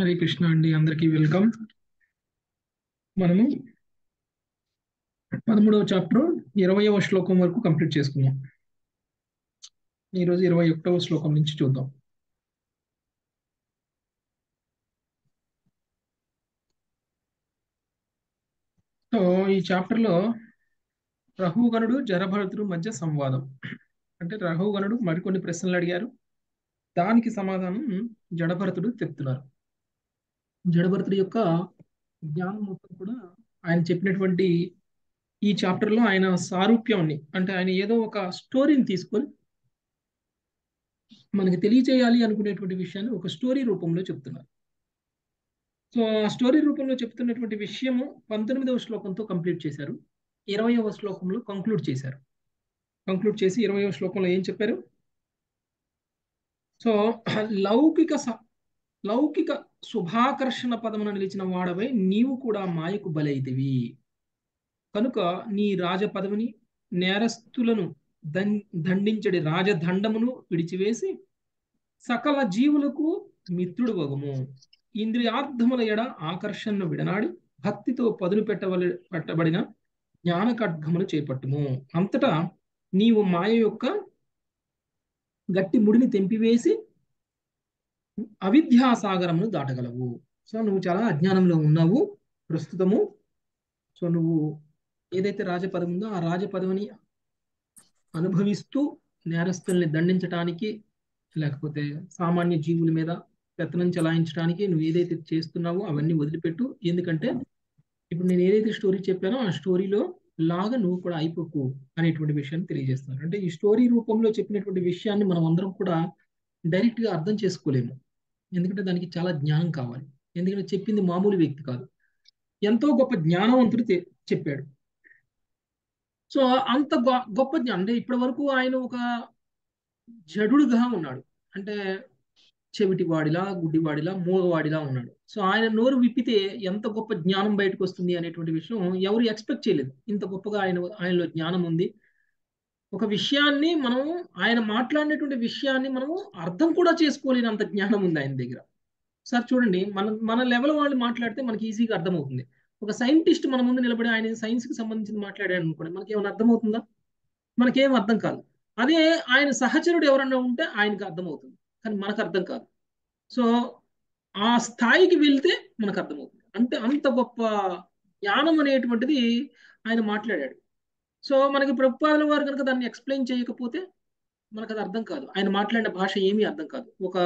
హరే కృష్ణ అండి అందరికీ వెల్కమ్. మనము పదమూడవ చాప్టర్ ఇరవయవ శ్లోకం వరకు కంప్లీట్ చేసుకున్నాం ఈరోజు ఇరవై ఒకటవ శ్లోకం నుంచి చూద్దాం. సో ఈ చాప్టర్లో రఘుగణుడు జరభరతుడు మధ్య సంవాదం. అంటే రఘుగణుడు మరికొన్ని ప్రశ్నలు అడిగారు. దానికి సమాధానం జడభరతుడు చెప్తున్నారు. జడభరతుడి యొక్క జ్ఞానం మొత్తం కూడా ఆయన చెప్పినటువంటి ఈ చాప్టర్లో ఆయన సారూప్యాన్ని అంటే ఆయన ఏదో ఒక స్టోరీని తీసుకొని మనకి తెలియచేయాలి అనుకునేటువంటి విషయాన్ని ఒక స్టోరీ రూపంలో చెప్తున్నారు. సో ఆ స్టోరీ రూపంలో చెప్తున్నటువంటి విషయము పంతొమ్మిదవ శ్లోకంతో కంప్లీట్ చేశారు. ఇరవయవ శ్లోకంలో కంక్లూడ్ చేశారు. కంక్లూడ్ చేసి ఇరవయవ శ్లోకంలో ఏం చెప్పారు? సో లౌకిక లౌకిక శుభాకర్షణ పదమున నిలిచిన వాడవై నీవు కూడా మాయకు బలైతివి. కనుక నీ రాజ పదవిని నేరస్తులను దండించడి రాజదండమును విడిచివేసి సకల జీవులకు మిత్రుడు వగము ఇంద్రియార్థముల ఎడ ఆకర్షణను విడనాడి భక్తితో పదును పెట్టవల పెట్టబడిన జ్ఞాన ఖడ్గమును చేపట్టుము. అంతటా నీవు మాయ యొక్క గట్టి ముడిని తెంపివేసి అవిద్యాసాగరమును దాటగలవు. సో నువ్వు చాలా అజ్ఞానంలో ఉన్నావు. ప్రస్తుతము. సో నువ్వు ఏదైతే రాజపదం ఉందో ఆ రాజపదవిని అనుభవిస్తూ నేరస్తుల్ని దండించడానికి లేకపోతే సామాన్య జీవుల మీద పెత్తనం చలాయించడానికి నువ్వు ఏదైతే చేస్తున్నావో అవన్నీ వదిలిపెట్టు. ఎందుకంటే ఇప్పుడు నేను ఏదైతే స్టోరీ చెప్పానో ఆ స్టోరీలో లాగా నువ్వు కూడా అయిపోకు అనేటువంటి విషయాన్ని తెలియజేస్తున్నారు. అంటే ఈ స్టోరీ రూపంలో చెప్పినటువంటి విషయాన్ని మనం అందరం కూడా డైరెక్ట్గా అర్థం చేసుకోలేము. ఎందుకంటే దానికి చాలా జ్ఞానం కావాలి. ఎందుకంటే చెప్పింది మామూలు వ్యక్తి కాదు. ఎంతో గొప్ప జ్ఞానవంతుడు చెప్పాడు. సో అంత గొప్ప జ్ఞానం అంటే ఇప్పటి వరకు ఆయన ఒక జడుడుగా ఉన్నాడు. అంటే చెవిటి వాడిలా గుడ్డివాడిలా మూగవాడిలా ఉన్నాడు. సో ఆయన నోరు విప్పితే ఎంత గొప్ప జ్ఞానం బయటకు వస్తుంది అనేటువంటి విషయం ఎవరు ఎక్స్పెక్ట్ చేయలేదు. ఇంత గొప్పగా ఆయన ఆయనలో జ్ఞానం ఉంది. ఒక విషయాన్ని మనం ఆయన మాట్లాడినటువంటి విషయాన్ని మనం అర్థం కూడా చేసుకోలేనంత జ్ఞానం ఉంది ఆయన దగ్గర. సార్ చూడండి మన మన లెవెల్ వాళ్ళు మాట్లాడితే మనకి ఈజీగా అర్థమవుతుంది. ఒక సైంటిస్ట్ మన ముందు నిలబడి ఆయన సైన్స్కి సంబంధించి మాట్లాడాడు అనుకోండి మనకి ఏమైనా అర్థమవుతుందా? మనకేం అర్థం కాదు. అదే ఆయన సహచరుడు ఎవరన్నా ఉంటే ఆయనకు అర్థమవుతుంది. కానీ మనకు అర్థం కాదు. సో ఆ స్థాయికి వెళ్తే మనకు అర్థమవుతుంది. అంటే అంత గొప్ప జ్ఞానం అనేటువంటిది ఆయన మాట్లాడాడు. సో మనకి ప్రభుపాదుల వారు కనుక దాన్ని ఎక్స్ప్లెయిన్ చేయకపోతే మనకు అది అర్థం కాదు. ఆయన మాట్లాడిన భాష ఏమీ అర్థం కాదు. ఒక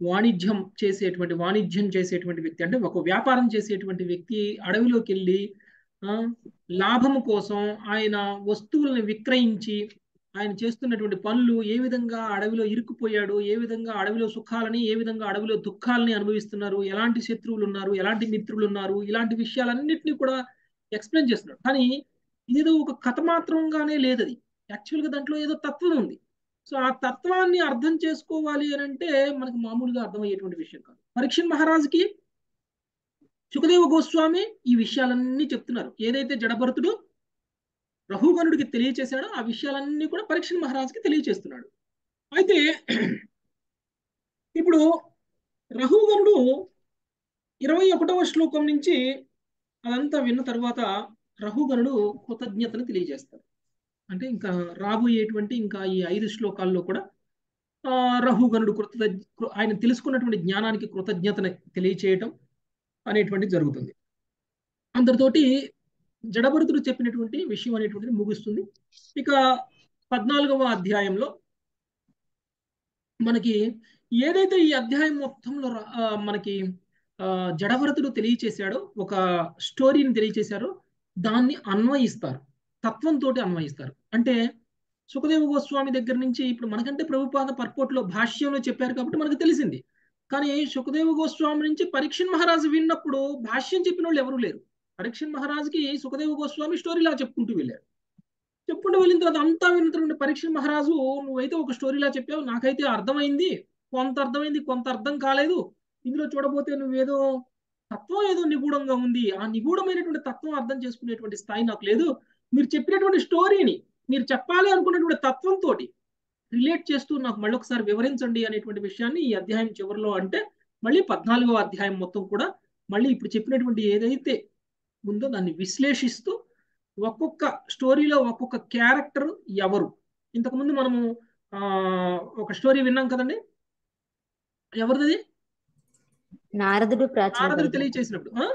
వాణిజ్యం చేసేటువంటి వాణిజ్యం చేసేటువంటి వ్యక్తి అంటే ఒక వ్యాపారం చేసేటువంటి వ్యక్తి అడవిలోకి వెళ్ళి లాభము కోసం ఆయన వస్తువులను విక్రయించి ఆయన చేస్తున్నటువంటి పనులు ఏ విధంగా అడవిలో ఇరుక్కుపోయాడు ఏ విధంగా అడవిలో సుఖాలని ఏ విధంగా అడవిలో దుఃఖాలని అనుభవిస్తున్నారు ఎలాంటి శత్రువులు ఉన్నారు ఎలాంటి మిత్రులు ఉన్నారు ఇలాంటి విషయాలన్నింటినీ కూడా ఎక్స్ప్లెయిన్ చేస్తున్నాడు. కానీ ఇదేదో ఒక కథ మాత్రంగానే లేదు అది యాక్చువల్గా దాంట్లో ఏదో తత్వం ఉంది. సో ఆ తత్వాన్ని అర్థం చేసుకోవాలి అని అంటే మనకు మామూలుగా అర్థమయ్యేటువంటి విషయం కాదు. పరీక్షన్ మహారాజుకి సుఖదేవ గోస్వామి ఈ విషయాలన్నీ చెప్తున్నారు. ఏదైతే జడభరతుడు రఘుగణుడికి తెలియచేశాడో ఆ విషయాలన్నీ కూడా పరీక్షణ్ మహారాజుకి తెలియచేస్తున్నాడు. అయితే ఇప్పుడు రఘుగణుడు ఇరవై ఒకటవ శ్లోకం నుంచి అదంతా విన్న తర్వాత రహుగణుడు కృతజ్ఞతను తెలియజేస్తాడు. అంటే ఇంకా రాబోయేటువంటి ఇంకా ఈ ఐదు శ్లోకాల్లో కూడా రఘుగణుడు కృతజ్ఞ ఆయన తెలుసుకున్నటువంటి జ్ఞానానికి కృతజ్ఞతను తెలియచేయటం అనేటువంటి జరుగుతుంది. అందరితోటి జడభరతుడు చెప్పినటువంటి విషయం అనేటువంటిది ముగుస్తుంది. ఇక పద్నాలుగవ అధ్యాయంలో మనకి ఏదైతే ఈ అధ్యాయం మొత్తంలో మనకి జడభరతుడు తెలియచేశాడో ఒక స్టోరీని తెలియచేశారో దాన్ని అన్వయిస్తారు. తత్వంతో అన్వయిస్తారు. అంటే సుఖదేవ గోస్వామి దగ్గర నుంచి ఇప్పుడు మనకంటే ప్రభుపాద పర్పోట్లో భాష్యంలో చెప్పారు కాబట్టి మనకు తెలిసింది. కానీ సుఖదేవ గోస్వామి నుంచి పరీక్షణ్ మహారాజు విన్నప్పుడు భాష్యం చెప్పిన వాళ్ళు ఎవరు లేరు. పరీక్షణ్ మహారాజుకి సుఖదేవ గోస్వామి స్టోరీలా చెప్పుకుంటూ వెళ్ళారు చెప్పుకుంటూ వెళ్ళిన తర్వాత అంతా విన్న తర్వాత పరీక్షణ్ మహారాజు నువ్వైతే ఒక స్టోరీలా చెప్పావు నాకైతే అర్థమైంది. కొంత అర్థమైంది కొంత అర్థం కాలేదు. ఇందులో చూడబోతే నువ్వేదో తత్వం ఏదో నిగూఢంగా ఉంది. ఆ నిగూఢమైనటువంటి తత్వం అర్థం చేసుకునేటువంటి స్థాయి నాకు లేదు. మీరు చెప్పినటువంటి స్టోరీని మీరు చెప్పాలి అనుకున్నటువంటి తత్వంతో రిలేట్ చేస్తూ నాకు మళ్ళీ ఒకసారి వివరించండి అనేటువంటి విషయాన్ని ఈ అధ్యాయం చివరిలో అంటే మళ్ళీ పద్నాలుగవ అధ్యాయం మొత్తం కూడా మళ్ళీ ఇప్పుడు చెప్పినటువంటి ఏదైతే ఉందో దాన్ని విశ్లేషిస్తూ ఒక్కొక్క స్టోరీలో ఒక్కొక్క క్యారెక్టర్ ఎవరు? ఇంతకుముందు మనము ఒక స్టోరీ విన్నాం కదండి? ఎవరిది? నారదుడు ప్రాచీన నారదుడు. తెలియచేసినప్పుడు ఆ?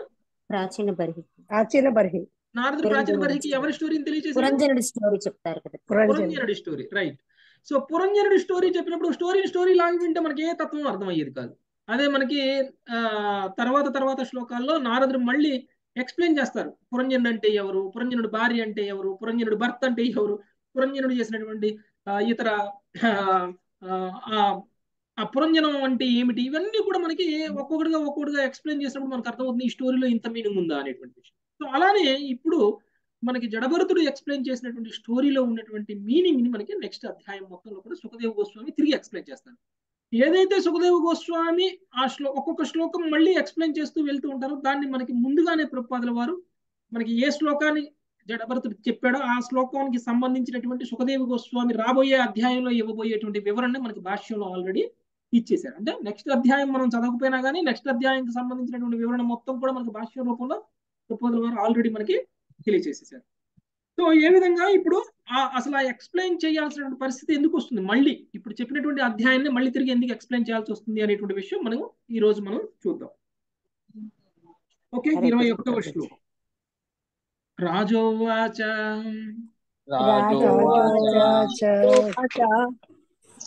ప్రాచీన బర్హి ప్రాచీన బర్హి నారదుడు ప్రాచీన బరికి ఎవరి స్టోరీని తెలియచేసి పురంజనుడి స్టోరీ చెప్తారు కదా. పురంజన్ పురంజనుడి స్టోరీ రైట్ సో పురంజనుడి స్టోరీ చెప్పినప్పుడు స్టోరీ స్టోరీ లాగా వింటే మనకి ఏ తత్వం అర్థమయ్యేది కాదు. అదే మనకి ఆ తర్వాత తర్వాత శ్లోకాల్లో నారదుడు మళ్ళీ ఎక్స్ప్లెయిన్ చేస్తారు. పురంజనుడు అంటే ఎవరు? పురంజనుడు భార్య అంటే ఎవరు? పురంజనుడు భర్త అంటే ఎవరు? పురంజనుడు చేసినటువంటి ఆ, ఇతర ఆ, పురంజనం అంటే ఏమిటి? ఇవన్నీ కూడా మనకి ఒక్కొక్కటిగా ఒక్కొక్కటిగా ఎక్స్ప్లెయిన్ చేసినప్పుడు మనకు అర్థమవుతుంది ఈ స్టోరీలో ఇంత మీనింగ్ ఉందా అనేటువంటి విషయం. సో అలానే ఇప్పుడు మనకి జడభరతుడు ఎక్స్ప్లెయిన్ చేసినటువంటి స్టోరీలో ఉన్నటువంటి మీనింగ్ని మనకి నెక్స్ట్ అధ్యాయం మొత్తంలో కూడా సుఖదేవ గోస్వామి తిరిగి ఎక్స్ప్లెయిన్ చేస్తారు ఏదైతే సుఖదేవ గోస్వామి ఆ శ్లో ఒక్కొక్క శ్లోకం మళ్ళీ ఎక్స్ప్లెయిన్ చేస్తూ వెళ్తూ ఉంటారో దాన్ని మనకి ముందుగానే ప్రభుపాదుల వారు మనకి ఏ శ్లోకాన్ని జడభరతుడు చెప్పాడో ఆ శ్లోకానికి సంబంధించినటువంటి సుఖదేవ గోస్వామి రాబోయే అధ్యాయంలో ఇవ్వబోయేటువంటి వివరణ మనకి భాష్యంలో ఆల్రెడీ ఇచ్చేశారు. అంటే నెక్స్ట్ అధ్యాయం మనం చదవకపోయినా కానీ నెక్స్ట్ అధ్యాయానికి సంబంధించినటువంటి వివరణ మొత్తం కూడా మనకి భాష్య రూపంలో ప్రభుపాదుల వారు ఆల్రెడీ మనకి తెలియజేసేసారు సో ఏ విధంగా ఇప్పుడు ఆ అసలు ఆ ఎక్స్ప్లెయిన్ చేయాల్సినటువంటి పరిస్థితి ఎందుకు వస్తుంది? మళ్ళీ ఇప్పుడు చెప్పినటువంటి అధ్యాయాన్ని మళ్ళీ తిరిగి ఎందుకు ఎక్స్ప్లెయిన్ చేయాల్సి వస్తుంది అనేటువంటి విషయం మనం ఈ రోజు మనం చూద్దాం. ఓకే ఇరవై ఒకటవ శ్లోకం. రాజోవాచ.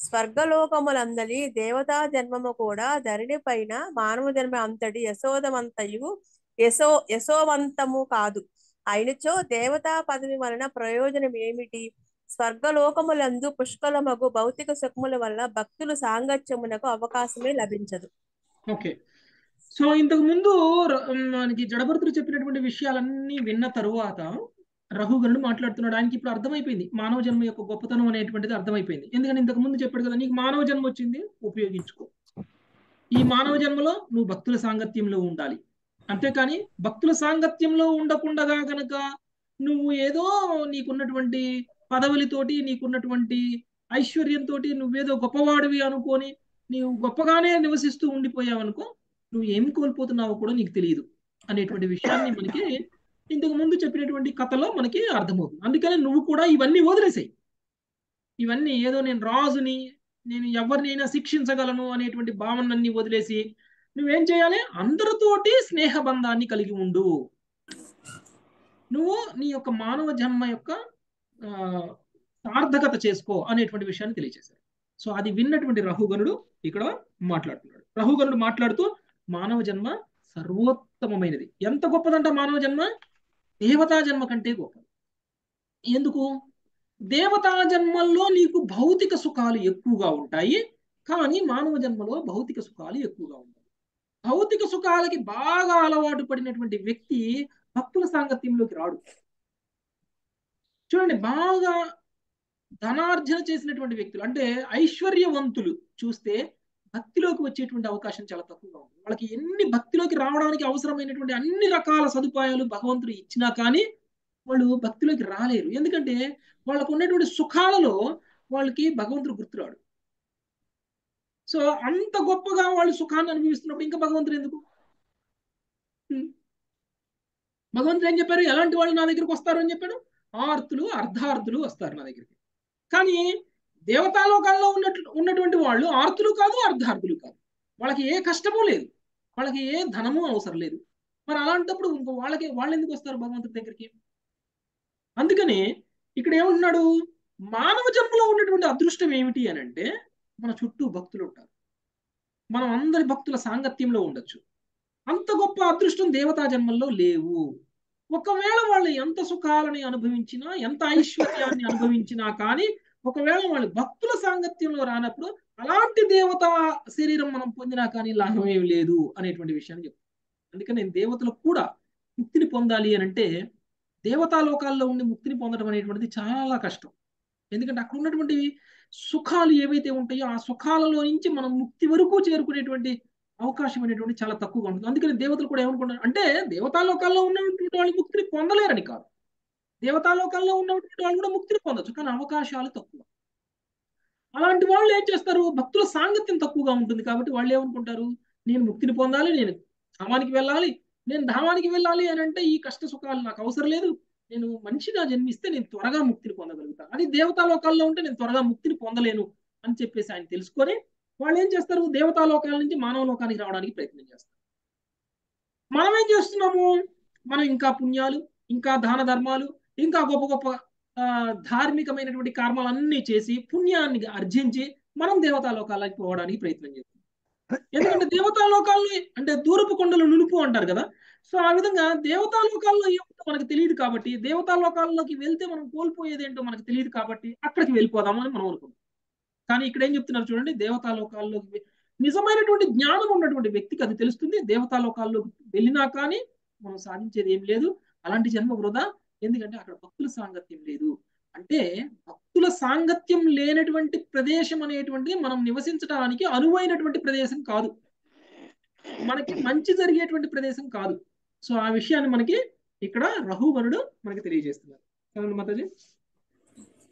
స్వర్గలోకములందలి దేవతా జన్మము కూడా ధరణి పైన మానవ జన్మ అంతటి యశోదమంతయు యశో యశోవంతము కాదు. అయినచో దేవతా పదవి వలన ప్రయోజనం ఏమిటి? స్వర్గలోకములందు పుష్కలమగు భౌతిక సుఖముల వల్ల భక్తులు సాంగత్యమునకు అవకాశమే లభించదు. ఓకే. సో ఇంతకు ముందు మనకి జడభరతుడు చెప్పినటువంటి విషయాలన్నీ విన్న తరువాత రఘుగణుడు మాట్లాడుతున్నాడు. ఆయనకి ఇప్పుడు అర్థమైపోయింది. మానవ జన్మ యొక్క గొప్పతనం అనేటువంటిది అర్థమైపోయింది. ఎందుకంటే ఇంతకు ముందు చెప్పాడు కదా నీకు మానవ జన్మ వచ్చింది ఉపయోగించుకో. ఈ మానవ జన్మలో నువ్వు భక్తుల సాంగత్యంలో ఉండాలి. అంతేకాని భక్తుల సాంగత్యంలో ఉండకుండా కనుక నువ్వు ఏదో నీకున్నటువంటి పదవులతోటి నీకున్నటువంటి ఐశ్వర్యంతో నువ్వేదో గొప్పవాడివి అనుకొని నీవు గొప్పగానే నివసిస్తూ ఉండిపోయావు అనుకో నువ్వు ఏం కోల్పోతున్నావో కూడా నీకు తెలియదు అనేటువంటి విషయాన్ని మనకి ఇంతకు ముందు చెప్పినటువంటి కథలో మనకి అర్థమవుతుంది. అందుకని నువ్వు కూడా ఇవన్నీ వదిలేసాయి. ఇవన్నీ ఏదో నేను రాజుని నేను ఎవరినైనా శిక్షించగలను అనేటువంటి భావనన్ని వదిలేసి నువ్వేం చేయాలి? అందరితోటి స్నేహ బంధాన్ని కలిగి ఉండు. నువ్వు నీ యొక్క మానవ జన్మ యొక్క సార్థకత చేసుకో అనేటువంటి విషయాన్ని తెలియజేశారు. సో అది విన్నటువంటి రహుగనుడు ఇక్కడ మాట్లాడుతున్నాడు. రహుగనుడు మాట్లాడుతూ మానవ జన్మ సర్వోత్తమమైనది. ఎంత గొప్పదంట మానవ జన్మ? దేవతా జన్మ కంటే గొప్పది. ఎందుకు? దేవతా జన్మల్లో నీకు భౌతిక సుఖాలు ఎక్కువగా ఉంటాయి కానీ మానవ జన్మలో భౌతిక సుఖాలు ఎక్కువగా ఉంటాయి భౌతిక సుఖాలకి బాగా అలవాటు పడినటువంటి వ్యక్తి భక్తుల సాంగత్యంలోకి రాడు. చూడండి బాగా ధనార్జన చేసినటువంటి వ్యక్తులు అంటే ఐశ్వర్యవంతులు చూస్తే భక్తిలోకి వచ్చేటువంటి అవకాశం చాలా తక్కువగా ఉంది. వాళ్ళకి ఎన్ని భక్తిలోకి రావడానికి అవసరమైనటువంటి అన్ని రకాల సదుపాయాలు భగవంతుడు ఇచ్చినా కానీ వాళ్ళు భక్తిలోకి రాలేరు. ఎందుకంటే వాళ్ళకు ఉన్నటువంటి సుఖాలలో వాళ్ళకి భగవంతుడు గుర్తురాడు. సో అంత గొప్పగా వాళ్ళు సుఖాన్ని అనుభవిస్తున్నప్పుడు ఇంకా భగవంతుడు ఎందుకు? భగవంతుడు ఏం చెప్పారు? ఎలాంటి వాళ్ళు నా దగ్గరకు వస్తారు అని చెప్పాడు? ఆర్తులు అర్ధార్థులు వస్తారు నా దగ్గరికి. కానీ దేవతాలోకాల్లో ఉన్నట్లు ఉన్నటువంటి వాళ్ళు ఆర్తులు కాదు అర్ధార్థులు కాదు. వాళ్ళకి ఏ కష్టము లేదు. వాళ్ళకి ఏ ధనము అవసరం లేదు. మరి అలాంటప్పుడు ఇంకో వాళ్ళకి వాళ్ళు ఎందుకు వస్తారు భగవంతుడి దగ్గరికి? అందుకని ఇక్కడ ఏమంటున్నాడు? మానవ జన్మలో ఉన్నటువంటి అదృష్టం ఏమిటి అని అంటే మన చుట్టూ భక్తులు ఉంటారు. మనం అందరి భక్తుల సాంగత్యంలో ఉండొచ్చు. అంత గొప్ప అదృష్టం దేవతా జన్మల్లో లేవు. ఒకవేళ వాళ్ళు ఎంత సుఖాలని అనుభవించినా ఎంత ఐశ్వర్యాన్ని అనుభవించినా కానీ ఒకవేళ వాళ్ళు భక్తుల సాంగత్యంలో రానప్పుడు అలాంటి దేవత శరీరం మనం పొందినా కానీ లాభం ఏమి లేదు అనేటువంటి విషయాన్ని చెప్తాను అందుకని నేను దేవతలకు కూడా ముక్తిని పొందాలి అని అంటే దేవతా లోకాల్లో ఉండి ముక్తిని పొందడం అనేటువంటిది చాలా కష్టం. ఎందుకంటే అక్కడ ఉన్నటువంటి సుఖాలు ఏవైతే ఉంటాయో ఆ సుఖాలలో నుంచి మనం ముక్తి వరకు చేరుకునేటువంటి అవకాశం అనేటువంటి చాలా తక్కువగా ఉంటుంది. అందుకని దేవతలు కూడా ఏమనుకుంటారు అంటే దేవతా లోకాల్లో ఉన్నటువంటి వాళ్ళు ముక్తిని పొందలేరని కాదు. దేవతాలోకంలో ఉన్నటువంటి వాళ్ళు కూడా ముక్తిని పొందొచ్చు కానీ అవకాశాలు తక్కువ. అలాంటి వాళ్ళు ఏం చేస్తారు? భక్తుల సాంగత్యం తక్కువగా ఉంటుంది కాబట్టి వాళ్ళు ఏమనుకుంటారు? నేను ముక్తిని పొందాలి నేను ధామానికి వెళ్ళాలి నేను ధామానికి వెళ్ళాలి అని అంటే ఈ కష్ట సుఖాలు నాకు అవసరం లేదు నేను మనిషిగా జన్మిస్తే నేను త్వరగా ముక్తిని పొందగలుగుతాను అది దేవతాలోకాల్లో ఉంటే నేను త్వరగా ముక్తిని పొందలేను అని చెప్పేసి ఆయన తెలుసుకొని వాళ్ళు ఏం చేస్తారు? దేవతాలోకాల నుంచి మానవ లోకానికి రావడానికి ప్రయత్నం చేస్తారు. మనం ఏం చేస్తున్నాము? మనం ఇంకా పుణ్యాలు ఇంకా దాన ధర్మాలు ఇంకా గొప్ప గొప్ప ధార్మికమైనటువంటి కర్మలన్నీ చేసి పుణ్యాన్ని ఆర్జించి మనం దేవతాలోకాలకి పోవడానికి ప్రయత్నం చేస్తాం ఎందుకంటే దేవతాలోకాలని అంటే దూరపు కొండలు నునుపు అంటారు కదా సో ఆ విధంగా దేవతాలోకాల్లో ఏమిటో మనకు తెలియదు కాబట్టి దేవతాలోకాల్లోకి వెళ్తే మనం కోల్పోయేది ఏంటో మనకు తెలియదు కాబట్టి అక్కడికి వెళ్ళిపోదామని మనం అనుకుంటాం కానీ ఇక్కడ ఏం చెప్తున్నారు చూడండి దేవతాలోకాల్లోకి నిజమైనటువంటి జ్ఞానం ఉన్నటువంటి వ్యక్తికి అది తెలుస్తుంది దేవతాలోకాల్లోకి వెళ్ళినా కానీ మనం సాధించేది ఏం లేదు అలాంటి జన్మ వృధా ఎందుకంటే అక్కడ భక్తుల సాంగత్యం లేదు. అంటే భక్తుల సాంగత్యం లేనటువంటి ప్రదేశం అనేటువంటిది మనం నివసించడానికి అనువైనటువంటి ప్రదేశం కాదు. మనకి మంచి జరిగేటువంటి ప్రదేశం కాదు. సో ఆ విషయాన్ని మనకి ఇక్కడ రఘువరుడు మనకి తెలియజేస్తున్నారు. మాతాజీ?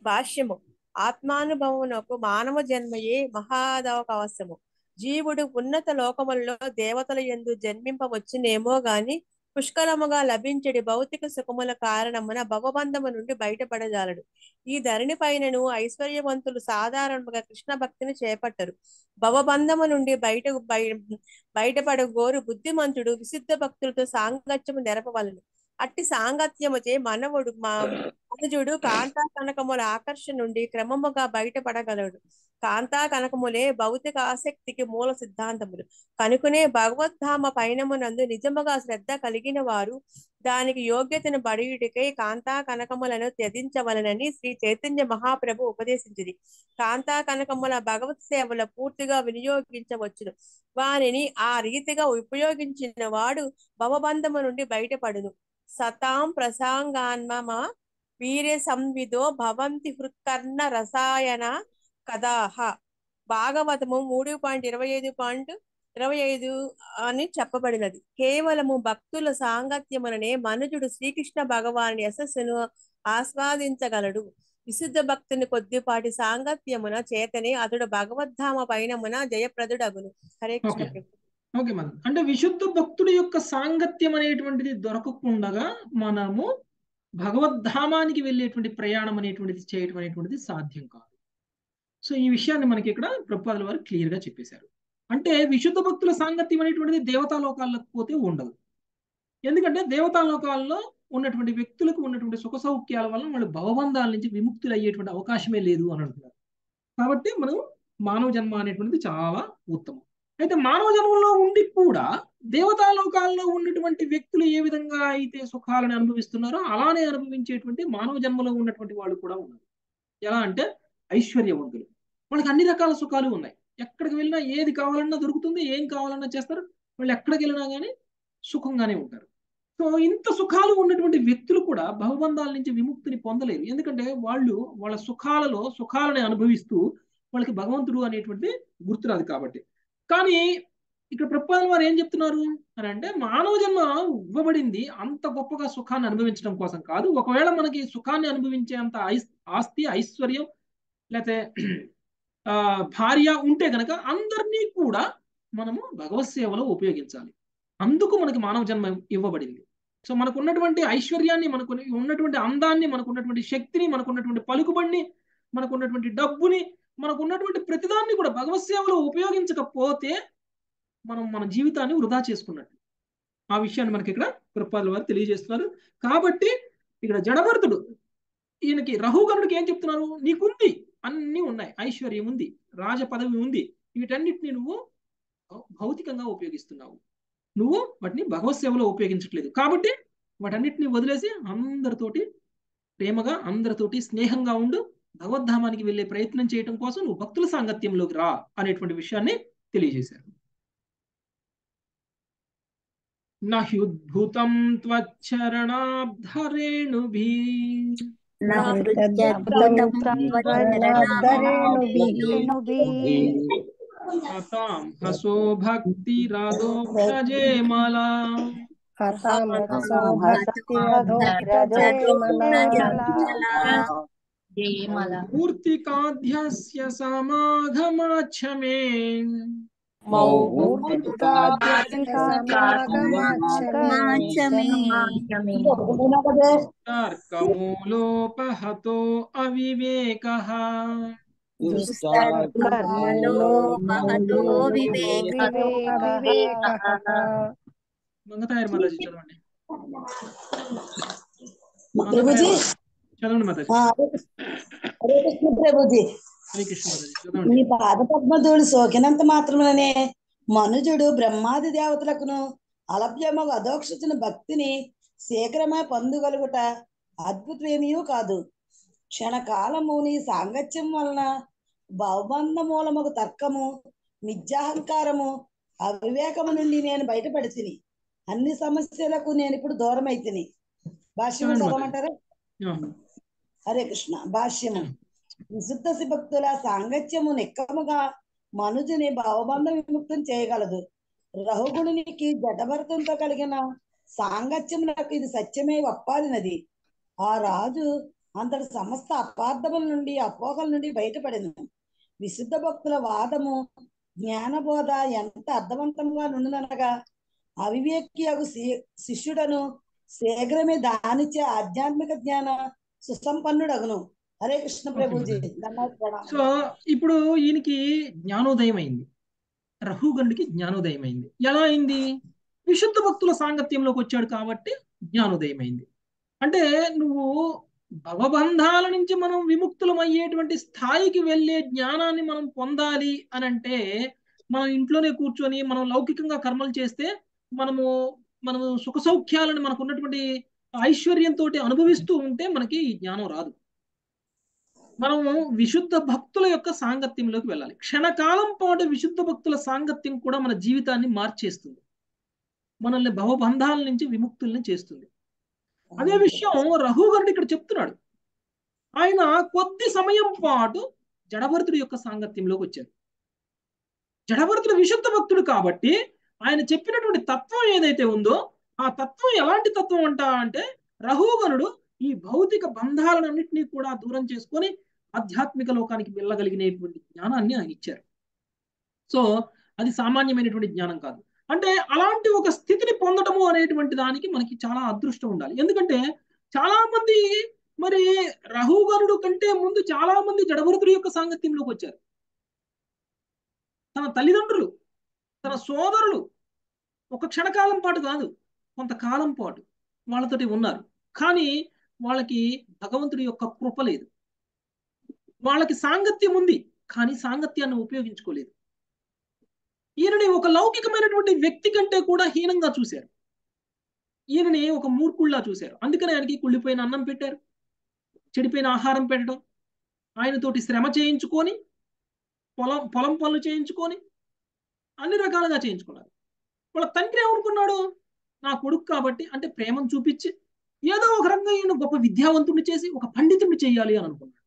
భాష్యము. ఆత్మానుభవమునకు మానవ జన్మయే మహాదవకావశ్యము జీవుడు ఉన్నత లోకములలో దేవతల యందు జన్మింపవచ్చునేమో గాని పుష్కలముగా లభించడి భౌతిక సుఖముల కారణమున భవబంధము నుండి బయటపడజాలడు. ఈ ధరణి పైనను ఐశ్వర్యవంతులు సాధారణంగా కృష్ణ భక్తిని చేపట్టరు. భవబంధము నుండి బయట బయటపడగోరు బయటపడ గోరు బుద్ధిమంతుడు విశుద్ధ భక్తులతో సాంగత్యము నెరపవలను. అట్టి సాంగత్యముచే మనవుడు మా మనుజుడు కాంతా కనకముల ఆకర్షణ నుండి క్రమముగా బయటపడగలడు. కాంతా కనకములే భౌతిక ఆసక్తికి మూల సిద్ధాంతములు. కనుకునే భగవద్ధామ పైనమునందు నిజముగా శ్రద్ధ కలిగిన వారు దానికి యోగ్యతను బడియుడికై కాంతా కనకములను త్యజించవలనని శ్రీ చైతన్య మహాప్రభు ఉపదేశించింది కాంతా కనకముల భగవత్ సేవల పూర్తిగా వినియోగించవచ్చును. వారిని ఆ రీతిగా ఉపయోగించిన వాడు భవబంధము నుండి బయటపడును. సతాం ప్రసాంగాన్మమ వీర్య సంవిదో భవంతి హృత్కర్ణ రసాయన కదాహ. భాగవతము మూడు పాయింట్ ఇరవై ఐదు పాయింట్ ఇరవై ఐదు అని చెప్పబడినది. కేవలము భక్తుల సాంగత్యముననే మనుజుడు శ్రీకృష్ణ భగవాని యశస్సును ఆస్వాదించగలడు. విశుద్ధ భక్తుని కొద్దిపాటి సాంగత్యమున చేతనే అతడు భగవద్ధామ పైనమున జయప్రదుడగును. హరే కృష్ణ. ఓకే మనం అంటే విశుద్ధ భక్తుడి యొక్క సాంగత్యం అనేటువంటిది దొరకకుండా మనము భగవద్ధామానికి వెళ్ళేటువంటి ప్రయాణం అనేటువంటిది చేయడం అనేటువంటిది సాధ్యం కాదు. సో ఈ విషయాన్ని మనకి ఇక్కడ ప్రభుపాదుల వారు క్లియర్గా చెప్పేశారు. అంటే విశుద్ధ భక్తుల సాంగత్యం అనేటువంటిది దేవతాలోకాలకు పోతే ఉండదు. ఎందుకంటే దేవతాలోకాల్లో ఉన్నటువంటి వ్యక్తులకు ఉన్నటువంటి సుఖ సౌఖ్యాల వల్ల వాళ్ళు భవబంధాల నుంచి విముక్తులు అయ్యేటువంటి అవకాశమే లేదు అని అంటున్నారు. కాబట్టి మనం మానవ జన్మ అనేటువంటిది చాలా ఉత్తమం. అయితే మానవ జన్మలో ఉండి కూడా దేవతాలోకాల్లో ఉన్నటువంటి వ్యక్తులు ఏ విధంగా అయితే సుఖాలను అనుభవిస్తున్నారో అలానే అనుభవించేటువంటి మానవ జన్మలో ఉన్నటువంటి వాళ్ళు కూడా ఉన్నారు. ఎలా అంటే ఐశ్వర్యవంతులు. వాళ్ళకి అన్ని రకాల సుఖాలు ఉన్నాయి. ఎక్కడికి వెళ్ళినా ఏది కావాలన్నా దొరుకుతుంది ఏం కావాలన్నా చేస్తారు. వాళ్ళు ఎక్కడికి వెళ్ళినా కానీ సుఖంగానే ఉంటారు. సో ఇంత సుఖాలు ఉన్నటువంటి వ్యక్తులు కూడా భవబంధాల నుంచి విముక్తిని పొందలేరు. ఎందుకంటే వాళ్ళు వాళ్ళ సుఖాలలో సుఖాలని అనుభవిస్తూ వాళ్ళకి భగవంతుడు అనేటువంటి గుర్తురాదు కాబట్టి. కానీ ఇక్కడ ప్రభుత్వం వారు ఏం చెప్తున్నారు? అని అంటే మానవ జన్మ ఇవ్వబడింది అంత గొప్పగా సుఖాన్ని అనుభవించడం కోసం కాదు. ఒకవేళ మనకి సుఖాన్ని అనుభవించే అంత ఆస్తి ఐశ్వర్యం లేకపోతే ఆ, భార్య ఉంటే గనక అందరినీ కూడా మనము భగవత్ సేవలో ఉపయోగించాలి. అందుకు మనకి మానవ జన్మ ఇవ్వబడింది. సో మనకు ఉన్నటువంటి ఐశ్వర్యాన్ని మనకు ఉన్నటువంటి అందాన్ని మనకు ఉన్నటువంటి శక్తిని మనకు ఉన్నటువంటి పలుకుబడిని మనకు ఉన్నటువంటి డబ్బుని మనకు ఉన్నటువంటి ప్రతిదాన్ని కూడా భగవత్ సేవలో ఉపయోగించకపోతే మనం మన జీవితాన్ని వృధా చేసుకున్నట్టు. ఆ విషయాన్ని మనకి ఇక్కడ కృపాల వారు తెలియజేస్తున్నారు. కాబట్టి ఇక్కడ జడభరతుడు ఈయనకి రహుగణుడికి ఏం చెప్తున్నారు? నీకుంది అన్నీ ఉన్నాయి. ఐశ్వర్యం ఉంది రాజ పదవి ఉంది. వీటన్నిటిని నువ్వు భౌతికంగా ఉపయోగిస్తున్నావు. నువ్వు వాటిని భగవత్ సేవలో ఉపయోగించట్లేదు. కాబట్టి వాటన్నిటిని వదిలేసి అందరితోటి ప్రేమగా అందరితోటి స్నేహంగా ఉండు. భగవద్ధామానికి వెళ్ళే ప్రయత్నం చేయటం కోసం నువ్వు భక్తుల సాంగత్యంలోకి రా అనేటువంటి విషయాన్ని తెలియజేశారు. నహ్యుద్భుతం త్వచ్చరణాబ్ధరేణుభి. హతాం హసో భక్తిరదోక్షజేమలా మూర్తికాధ్యస్య సమాగమాచ్ఛమే తర్కమూలోపహతో అవివేకః మంగతాయర్ మాతాజీ చదవండి ప్రభుజీ చదవండి మాతాజీ ఆ, హరే హరే కృష్ణ. చదవండి. నీ పాద సోకినంత మాత్రమే మనుజుడు బ్రహ్మాది దేవతలకును అలభ్యమగు అధోక్షించిన భక్తిని శీఘ్రమే పొందగలుగుట అద్భుతమేమీ కాదు. క్షణకాలము నీ సాంగత్యం వలన భవబంధ మూలమగు తర్కము మిథ్యాహంకారము అవివేకము నుండి నేను బయటపడి తిని అన్ని సమస్యలకు నేను ఇప్పుడు దూరం అయితిని చదవండి చదవమంటారా? హరే కృష్ణ. భాష్యము. విశుద్ధ భక్తుల సాంగత్యము నిక్కముగా మనుజుని భావబంధ విముక్తం చేయగలదు. రహుగుణునికి జటభరతంతో కలిగిన సాంగత్యమునకు ఇది సత్యమే ఒప్పాదినది. ఆ రాజు అంతటి సమస్త అపార్థముల నుండి అపోహల నుండి బయటపడింది విశుద్ధ భక్తుల వాదము జ్ఞానబోధ ఎంత అర్థవంతంగా నుండుననగా అవివేక్యగు శి- శిష్యుడను శీఘ్రమే దానిచ్చే ఆధ్యాత్మిక జ్ఞాన సుసంపన్నుడగును. హరే కృష్ణ ప్రభుజీ. సో ఇప్పుడు ఈయనకి జ్ఞానోదయం అయింది రహుగణుడికి జ్ఞానోదయం అయింది ఎలా అయింది? విశుద్ధ భక్తుల సాంగత్యంలోకి వచ్చాడు కాబట్టి జ్ఞానోదయం అయింది అంటే నువ్వు భవబంధాల నుంచి మనం విముక్తులం అయ్యేటువంటి స్థాయికి వెళ్ళే జ్ఞానాన్ని మనం పొందాలి అని అంటే మనం ఇంట్లోనే కూర్చొని మనం లౌకికంగా కర్మలు చేస్తే మనము మనము సుఖ సౌఖ్యాలను మనకు ఉన్నటువంటి ఐశ్వర్యంతో అనుభవిస్తూ ఉంటే మనకి ఈ జ్ఞానం రాదు. మనము విశుద్ధ భక్తుల యొక్క సాంగత్యంలోకి వెళ్ళాలి. క్షణకాలం పాటు విశుద్ధ భక్తుల సాంగత్యం కూడా మన జీవితాన్ని మార్చేస్తుంది. మనల్ని భవబంధాల నుంచి విముక్తుల్ని చేస్తుంది. అదే విషయం రఘుగరుడు ఇక్కడ చెప్తున్నాడు. ఆయన కొద్ది సమయం పాటు జడభరతుడి యొక్క సాంగత్యంలోకి వచ్చారు జడభరతుడు విశుద్ధ భక్తుడు కాబట్టి ఆయన చెప్పినటువంటి తత్వం ఏదైతే ఉందో ఆ తత్వం ఎలాంటి తత్వం అంట అంటే రహోగనుడు ఈ భౌతిక బంధాలన్నింటినీ కూడా దూరం చేసుకొని ఆధ్యాత్మిక లోకానికి వెళ్ళగలిగినటువంటి జ్ఞానాన్ని ఆయన ఇచ్చారు. సో అది సామాన్యమైనటువంటి జ్ఞానం కాదు. అంటే అలాంటి ఒక స్థితిని పొందడము అనేటువంటి దానికి మనకి చాలా అదృష్టం ఉండాలి. ఎందుకంటే చాలా మంది మరి రహుగరుడు కంటే ముందు చాలా మంది జడభరతుడి యొక్క సాంగత్యంలోకి వచ్చారు. తన తల్లిదండ్రులు తన సోదరులు ఒక క్షణకాలం పాటు కాదు. కొంతకాలం పాటు వాళ్ళతోటి ఉన్నారు. కానీ వాళ్ళకి భగవంతుడి యొక్క కృప లేదు. వాళ్ళకి సాంగత్యం ఉంది కానీ సాంగత్యాన్ని ఉపయోగించుకోలేదు. ఈయనని ఒక లౌకికమైనటువంటి వ్యక్తి కంటే కూడా హీనంగా చూశారు. ఈయనని ఒక మూర్ఖుల్లా చూశారు. అందుకని ఆయనకి కుళ్ళిపోయిన అన్నం పెట్టారు చెడిపోయిన ఆహారం పెట్టడం ఆయనతోటి శ్రమ చేయించుకొని పొలం పొలం పనులు చేయించుకొని అన్ని రకాలుగా చేయించుకున్నారు. వాళ్ళ తండ్రి ఏమనుకున్నాడు? నా కొడుకు కాబట్టి అంటే ప్రేమను చూపించి ఏదో ఒక రకంగా ఈయన గొప్ప విద్యావంతుడిని చేసి ఒక పండితుడిని చేయాలి అని అనుకున్నాడు.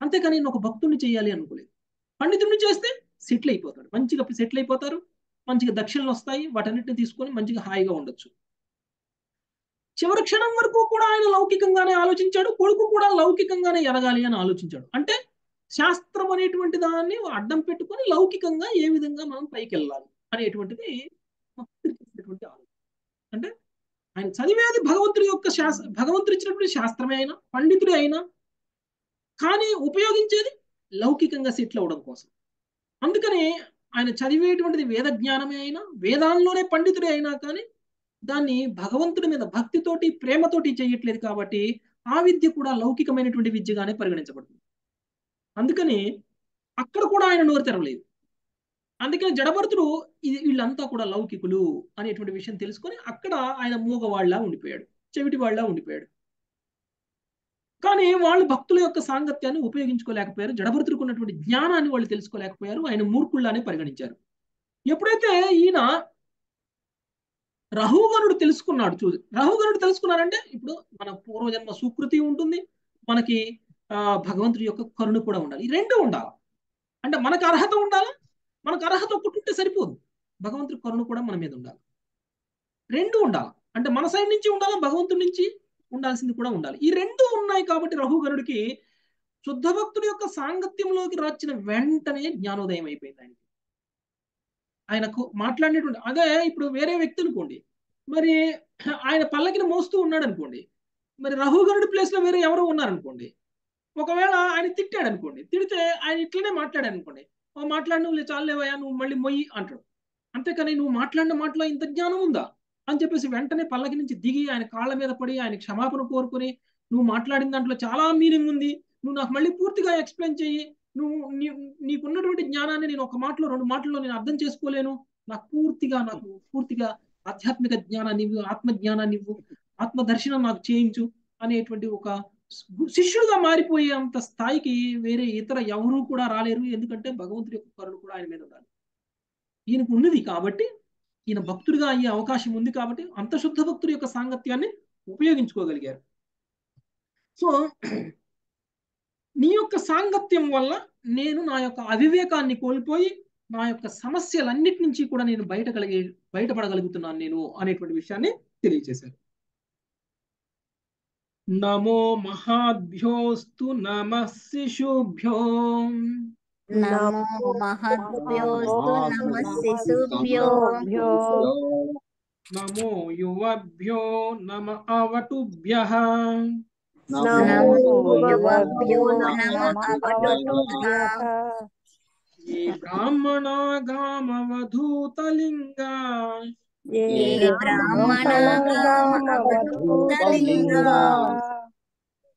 అంతేకాని ఈయన ఒక భక్తుడిని చేయాలి అనుకోలేదు. పండితుడిని చేస్తే సెటిల్ అయిపోతాడు. మంచిగా సెటిల్ అయిపోతారు. మంచిగా దక్షిణలు వస్తాయి. వాటన్నిటిని తీసుకొని మంచిగా హాయిగా ఉండొచ్చు. చివరి క్షణం వరకు కూడా ఆయన లౌకికంగానే ఆలోచించాడు. కొడుకు కూడా లౌకికంగానే ఎదగాలి అని ఆలోచించాడు. అంటే శాస్త్రం అనేటువంటి దాన్ని అడ్డం పెట్టుకొని లౌకికంగా ఏ విధంగా మనం పైకి వెళ్ళాలి అనేటువంటిది ఆలోచన. అంటే ఆయన చదివేది భగవంతుడి యొక్క శాస్త్ర భగవంతుడు ఇచ్చినటువంటి శాస్త్రమే అయినా పండితుడే అయినా కానీ ఉపయోగించేది లౌకికంగా సెటిల్ అవడం కోసం. అందుకని ఆయన చదివేటువంటిది వేద జ్ఞానమే అయినా వేదాల్లోనే పండితుడే అయినా కానీ దాన్ని భగవంతుడి మీద భక్తితోటి ప్రేమతోటి చేయట్లేదు కాబట్టి ఆ విద్య కూడా లౌకికమైనటువంటి విద్యగానే పరిగణించబడుతుంది. అందుకని అక్కడ కూడా ఆయన నోరు తెరవలేదు. అందుకని జడభరతుడు ఇది వీళ్ళంతా కూడా లౌకికులు అనేటువంటి విషయం తెలుసుకొని అక్కడ ఆయన మూగవాళ్ళా ఉండిపోయాడు చెవిటి వాళ్ళ ఉండిపోయాడు. కానీ వాళ్ళు భక్తుల యొక్క సాంగత్యాన్ని ఉపయోగించుకోలేకపోయారు జడభరతుడికి ఉన్నటువంటి జ్ఞానాన్ని వాళ్ళు తెలుసుకోలేకపోయారు ఆయన మూర్ఖుల్లానే పరిగణించారు. ఎప్పుడైతే ఈయన రహుగణుడు తెలుసుకున్నాడు చూ రహుగణుడు తెలుసుకున్నాడంటే ఇప్పుడు మన పూర్వజన్మ సుకృతి ఉంటుంది మనకి ఆ భగవంతుడి యొక్క కరుణ కూడా ఉండాలి. ఈ రెండు ఉండాలి. అంటే మనకు అర్హత ఉండాలా? మనకు అర్హత ఒకటి ఉంటే సరిపోదు. భగవంతుడి కరుణ కూడా మన మీద ఉండాలి. రెండు ఉండాలి. అంటే మన సైడ్ నుంచి ఉండాలి? భగవంతుడి నుంచి ఉండాల్సింది కూడా ఉండాలి. ఈ రెండు ఉన్నాయి కాబట్టి రఘుగరుడికి శుద్ధ భక్తుడి యొక్క సాంగత్యంలోకి రాచిన వెంటనే జ్ఞానోదయం అయిపోయింది ఆయనకి. ఆయనకు మాట్లాడినటువంటి అదే ఇప్పుడు వేరే వ్యక్తి అనుకోండి. మరి ఆయన పల్లకిని మోస్తూ ఉన్నాడు అనుకోండి మరి రఘుగరుడి ప్లేస్లో వేరే ఎవరో ఉన్నారనుకోండి. ఒకవేళ ఆయన తిట్టాడు అనుకోండి తిడితే ఆయన ఇట్లనే మాట్లాడాడు అనుకోండి మాట్లాడి నువ్వు చాలేవయ్యా నువ్వు మళ్ళీ మొయ్యి అంటాడు. అంతేకాని నువ్వు మాట్లాడిన మాటలో ఇంత జ్ఞానం ఉందా? అని చెప్పేసి వెంటనే పల్లకి నుంచి దిగి ఆయన కాళ్ళ మీద పడి ఆయన క్షమాపణ కోరుకొని నువ్వు మాట్లాడిన దాంట్లో చాలా మీనింగ్ ఉంది నువ్వు నాకు మళ్ళీ పూర్తిగా ఎక్స్ప్లెయిన్ చెయ్యి నువ్వు నీ నీకున్నటువంటి జ్ఞానాన్ని నేను ఒక మాటలో రెండు మాటల్లో నేను అర్థం చేసుకోలేను నాకు పూర్తిగా నాకు పూర్తిగా ఆధ్యాత్మిక జ్ఞానాన్ని ఇవ్వు ఆత్మ జ్ఞానాన్ని ఇవ్వు ఆత్మ దర్శనం నాకు చేయించు అనేటువంటి ఒక శిష్యులుగా మారిపోయే అంత స్థాయికి వేరే ఇతర ఎవరూ కూడా రాలేరు. ఎందుకంటే భగవంతుడి యొక్క కరుణ కూడా ఆయన మీద ఉండాలి. ఈయనకు ఉన్నది కాబట్టి ఈయన భక్తుడిగా అయ్యే అవకాశం ఉంది కాబట్టి అంత శుద్ధ భక్తుడి యొక్క సాంగత్యాన్ని ఉపయోగించుకోగలిగారు. సో నీ యొక్క సాంగత్యం వల్ల నేను నా యొక్క అవివేకాన్ని కోల్పోయి నా యొక్క సమస్యలన్నిటి నుంచి కూడా నేను బయట కలిగే బయటపడగలుగుతున్నాను నేను అనేటువంటి విషయాన్ని తెలియజేశారు నమో మహాభ్యోస్తు నమ శిశుభ్యో నమో మహద్భ్యోస్తు నమ శిశుభ్యో నమో యువభ్యో నమ అవటుభ్య నమో యువభ్యో నమ అవటుభ్యః ఏ బ్రాహ్మణాగామవధూతలింగా ఏ బ్రాహ్మణాగామవధూతలింగా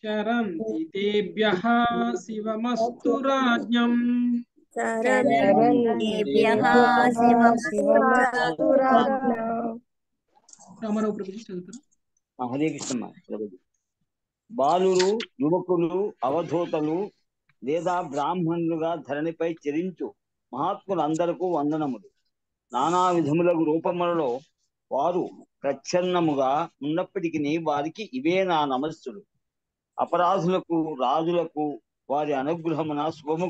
చరంతి తేభ్యః శివమస్తు రాజ్యం చరణేభ్యః శివమస్తు రామారావు ప్రభుజీ చదువుతారా? హరే కృష్ణ బాలురు యువకులు అవధూతలు లేదా బ్రాహ్మణులుగా ధరణిపై చెరించు మహాత్ములందరకు వందనములు. నానా విధములకు రూపములలో వారు ప్రచ్ఛన్నముగా ఉన్నప్పటికీ వారికి ఇవే నా నమస్సులు. అపరాధులకు రాజులకు వారి అనుగ్రహమున శుభము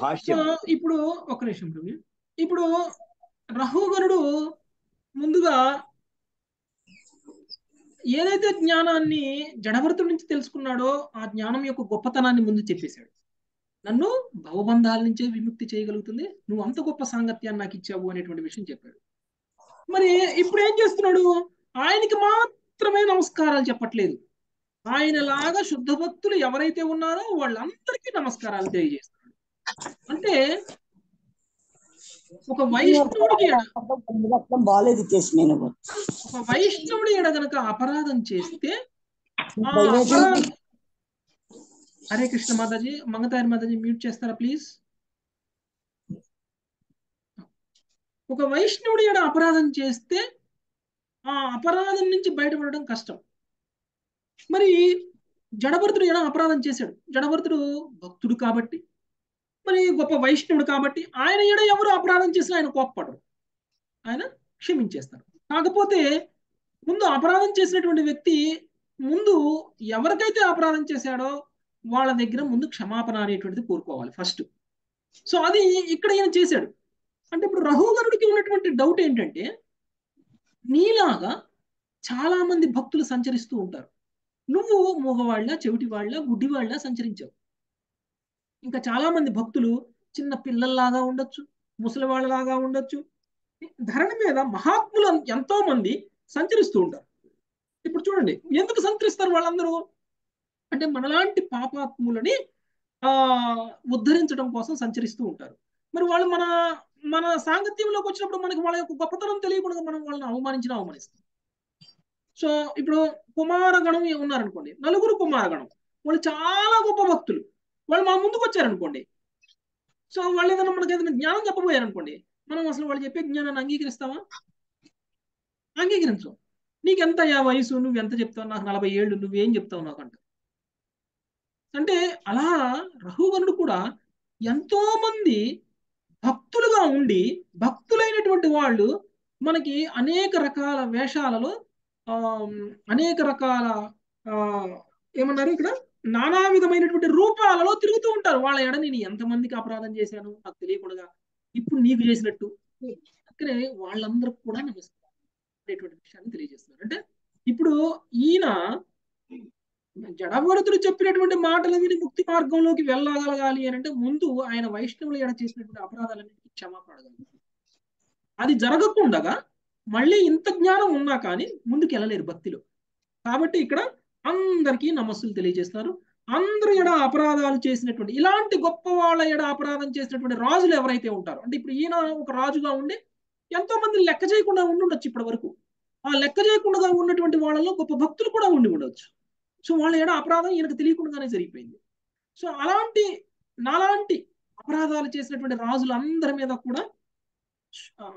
భాష్యం. ఇప్పుడు ఒక నిమిషం ఇప్పుడు రహుగరుడు ముందుగా ఏదైతే జ్ఞానాన్ని జడభరతుడి నుంచి తెలుసుకున్నాడో ఆ జ్ఞానం యొక్క గొప్పతనాన్ని ముందు చెప్పేశాడు. నన్ను భవబంధాల నుంచే విముక్తి చేయగలుగుతుంది. నువ్వు అంత గొప్ప సాంగత్యాన్ని నాకు ఇచ్చావు అనేటువంటి విషయం చెప్పాడు. మరి ఇప్పుడు ఏం చేస్తున్నాడు? ఆయనకి మాత్రమే నమస్కారాలు చెప్పట్లేదు. ఆయనలాగా శుద్ధ భక్తులు ఎవరైతే ఉన్నారో వాళ్ళందరికీ నమస్కారాలు తెలియజేస్తున్నాడు. అంటే ఒక వైష్ణవుడికి బాగాలేదు ఒక వైష్ణవుడి ఎడ గనక అపరాధం చేస్తే ఆ అపరాధం హరే కృష్ణ మాతాజీ మంగతారి మాతాజీ మ్యూట్ చేస్తారా ప్లీజ్? ఒక వైష్ణవుడు ఎడ అపరాధం చేస్తే ఆ అపరాధం నుంచి బయటపడడం కష్టం. మరి జడభరతుడు ఎడ అపరాధం చేశాడు? జడభరతుడు భక్తుడు కాబట్టి మరి గొప్ప వైష్ణవుడు కాబట్టి ఆయన ఎడ ఎవరు అపరాధం చేసినా ఆయన కోప్పడరు ఆయన క్షమించేస్తారు కాకపోతే ముందు అపరాధం చేసినటువంటి వ్యక్తి ముందు ఎవరికైతే అపరాధం చేశాడో వాళ్ళ దగ్గర ముందు క్షమాపణ అనేటువంటిది కోరుకోవాలి ఫస్ట్ సో అది ఇక్కడ ఈయన చేశాడు. అంటే ఇప్పుడు రఘువరుడికి ఉన్నటువంటి డౌట్ ఏంటంటే నీలాగా చాలా మంది భక్తులు సంచరిస్తూ ఉంటారు. నువ్వు మూగవాళ్ళ చెవిటివాళ్ళ గుడ్డివాళ్ళ సంచరించావు. ఇంకా చాలా మంది భక్తులు చిన్న పిల్లల్లాగా ఉండొచ్చు ముసలివాళ్ళలాగా ఉండొచ్చు. ధరణి మీద మహాత్ములు ఎంతో మంది సంచరిస్తూ ఉంటారు. ఇప్పుడు చూడండి ఎందుకు సంచరిస్తారు వాళ్ళందరూ? అంటే మనలాంటి పాపాత్ములని ఆ ఉద్ధరించడం కోసం సంచరిస్తూ ఉంటారు. మరి వాళ్ళు మన మన సాంగత్యంలోకి వచ్చినప్పుడు మనకి వాళ్ళ యొక్క గొప్పతనం తెలియకుండా మనం వాళ్ళని అవమానించిన అవమానిస్తాం. సో ఇప్పుడు కుమారగణం ఉన్నారనుకోండి నలుగురు కుమారగణం. వాళ్ళు చాలా గొప్ప భక్తులు. వాళ్ళు మన ముందుకు వచ్చారనుకోండి. సో వాళ్ళు ఏదైనా మనకి ఏదైనా జ్ఞానం చెప్పబోయారనుకోండి మనం అసలు వాళ్ళు చెప్పే జ్ఞానాన్ని అంగీకరిస్తావా అంగీకరించం. నీకెంత యా వయసు? నువ్వు ఎంత చెప్తావు? నాకు నలభై ఏళ్ళు నువ్వేం చెప్తావు నాకు అంట అంటే అలా రఘువరుడు కూడా ఎంతో మంది భక్తులుగా ఉండి భక్తులైనటువంటి వాళ్ళు మనకి అనేక రకాల వేషాలలో ఆ అనేక రకాల ఆ ఏమన్నారు ఇక్కడ? నానా విధమైనటువంటి రూపాలలో తిరుగుతూ ఉంటారు. వాళ్ళ ఎడ నేను ఎంతమందికి అపరాధం చేశాను? నాకు తెలియకుండా ఇప్పుడు నీకు చేసినట్టు. అక్కడే వాళ్ళందరికి కూడా నమస్కారం అనేటువంటి విషయాన్ని తెలియజేస్తున్నారు. అంటే ఇప్పుడు ఈయన జడభరతుడు చెప్పినటువంటి మాటలు విని ముక్తి మార్గంలోకి వెళ్ళగలగాలి అని అంటే ముందు ఆయన వైష్ణవులు ఎడ చేసినటువంటి అపరాధాలన్నిటికీ క్షమాపణ అడగాలి అది జరగకుండగా మళ్ళీ ఇంత జ్ఞానం ఉన్నా కానీ ముందుకు వెళ్ళలేరు భక్తిలో. కాబట్టి ఇక్కడ అందరికీ నమస్సులు తెలియజేస్తారు అందరూ ఎడ అపరాధాలు చేసినటువంటి ఇలాంటి గొప్ప వాళ్ళ ఎడ అపరాధం చేసినటువంటి రాజులు ఎవరైతే ఉంటారో అంటే ఇప్పుడు ఈయన ఒక రాజుగా ఉండి ఎంతో మంది లెక్క చేయకుండా ఉండి ఉండొచ్చు ఇప్పటి వరకు. ఆ లెక్క చేయకుండా ఉన్నటువంటి వాళ్ళలో గొప్ప భక్తులు కూడా ఉండి ఉండొచ్చు. సో వాళ్ళ ఎడ అపరాధం ఈయనకు తెలియకుండానే జరిగిపోయింది. సో అలాంటి నాలాంటి అపరాధాలు చేసినటువంటి రాజులందరి మీద కూడా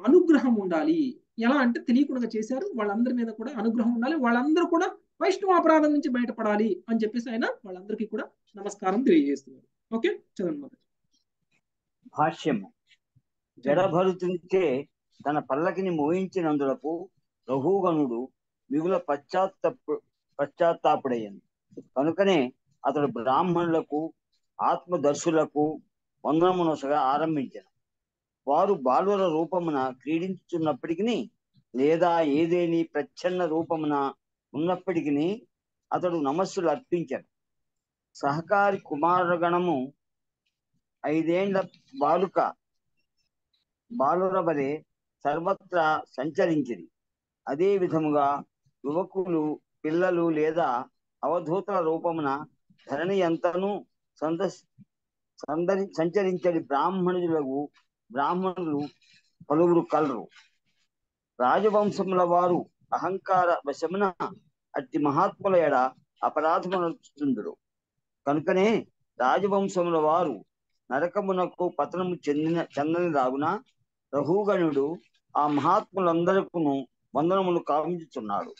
అనుగ్రహం ఉండాలి. ఎలా అంటే తెలియకుండా చేశారు వాళ్ళందరి మీద కూడా అనుగ్రహం ఉండాలి వాళ్ళందరూ కూడా వైష్ణవ అపరాధం నుంచి బయటపడాలి అని చెప్పేసి ఆయన వాళ్ళందరికీ కూడా నమస్కారం తెలియజేస్తున్నారు. ఓకే? చదవండి భాష్యము జడభరుతుంచే తన పల్లకిని మోయించినందులకు రఘుగణుడు మిగుల పశ్చాత్త పశ్చాత్తాపుడయ్యింది. కనుకనే అతడు బ్రాహ్మణులకు ఆత్మదర్శులకు వందనమునొసగా ఆరంభించను వారు బాలుర రూపమున క్రీడించుచున్నప్పటికీ లేదా ఏదేని ప్రచ్ఛన్న రూపమున ఉన్నప్పటికీ అతడు నమస్సులు అర్పించాడు సహకారి కుమారగణము ఐదేండ్ల బాలుక బాలుర వలె సర్వత్రా సంచరించింది అదే విధముగా యువకులు పిల్లలు లేదా అవధూతల రూపమున ధరణి ఎంతను సంద సందరి సంచరించని బ్రాహ్మణులకు బ్రాహ్మణులు పలువురు కలరు. రాజవంశముల వారు అహంకార వశమున అట్టి మహాత్ముల ఎడ అపరాధమునర్చుతుందరు కనుకనే రాజవంశముల వారు నరకమునకు పతనము చెందిన చెందని రాగున రఘుగణుడు ఆ మహాత్ములందరికీ వందనములు కావించుతున్నాడు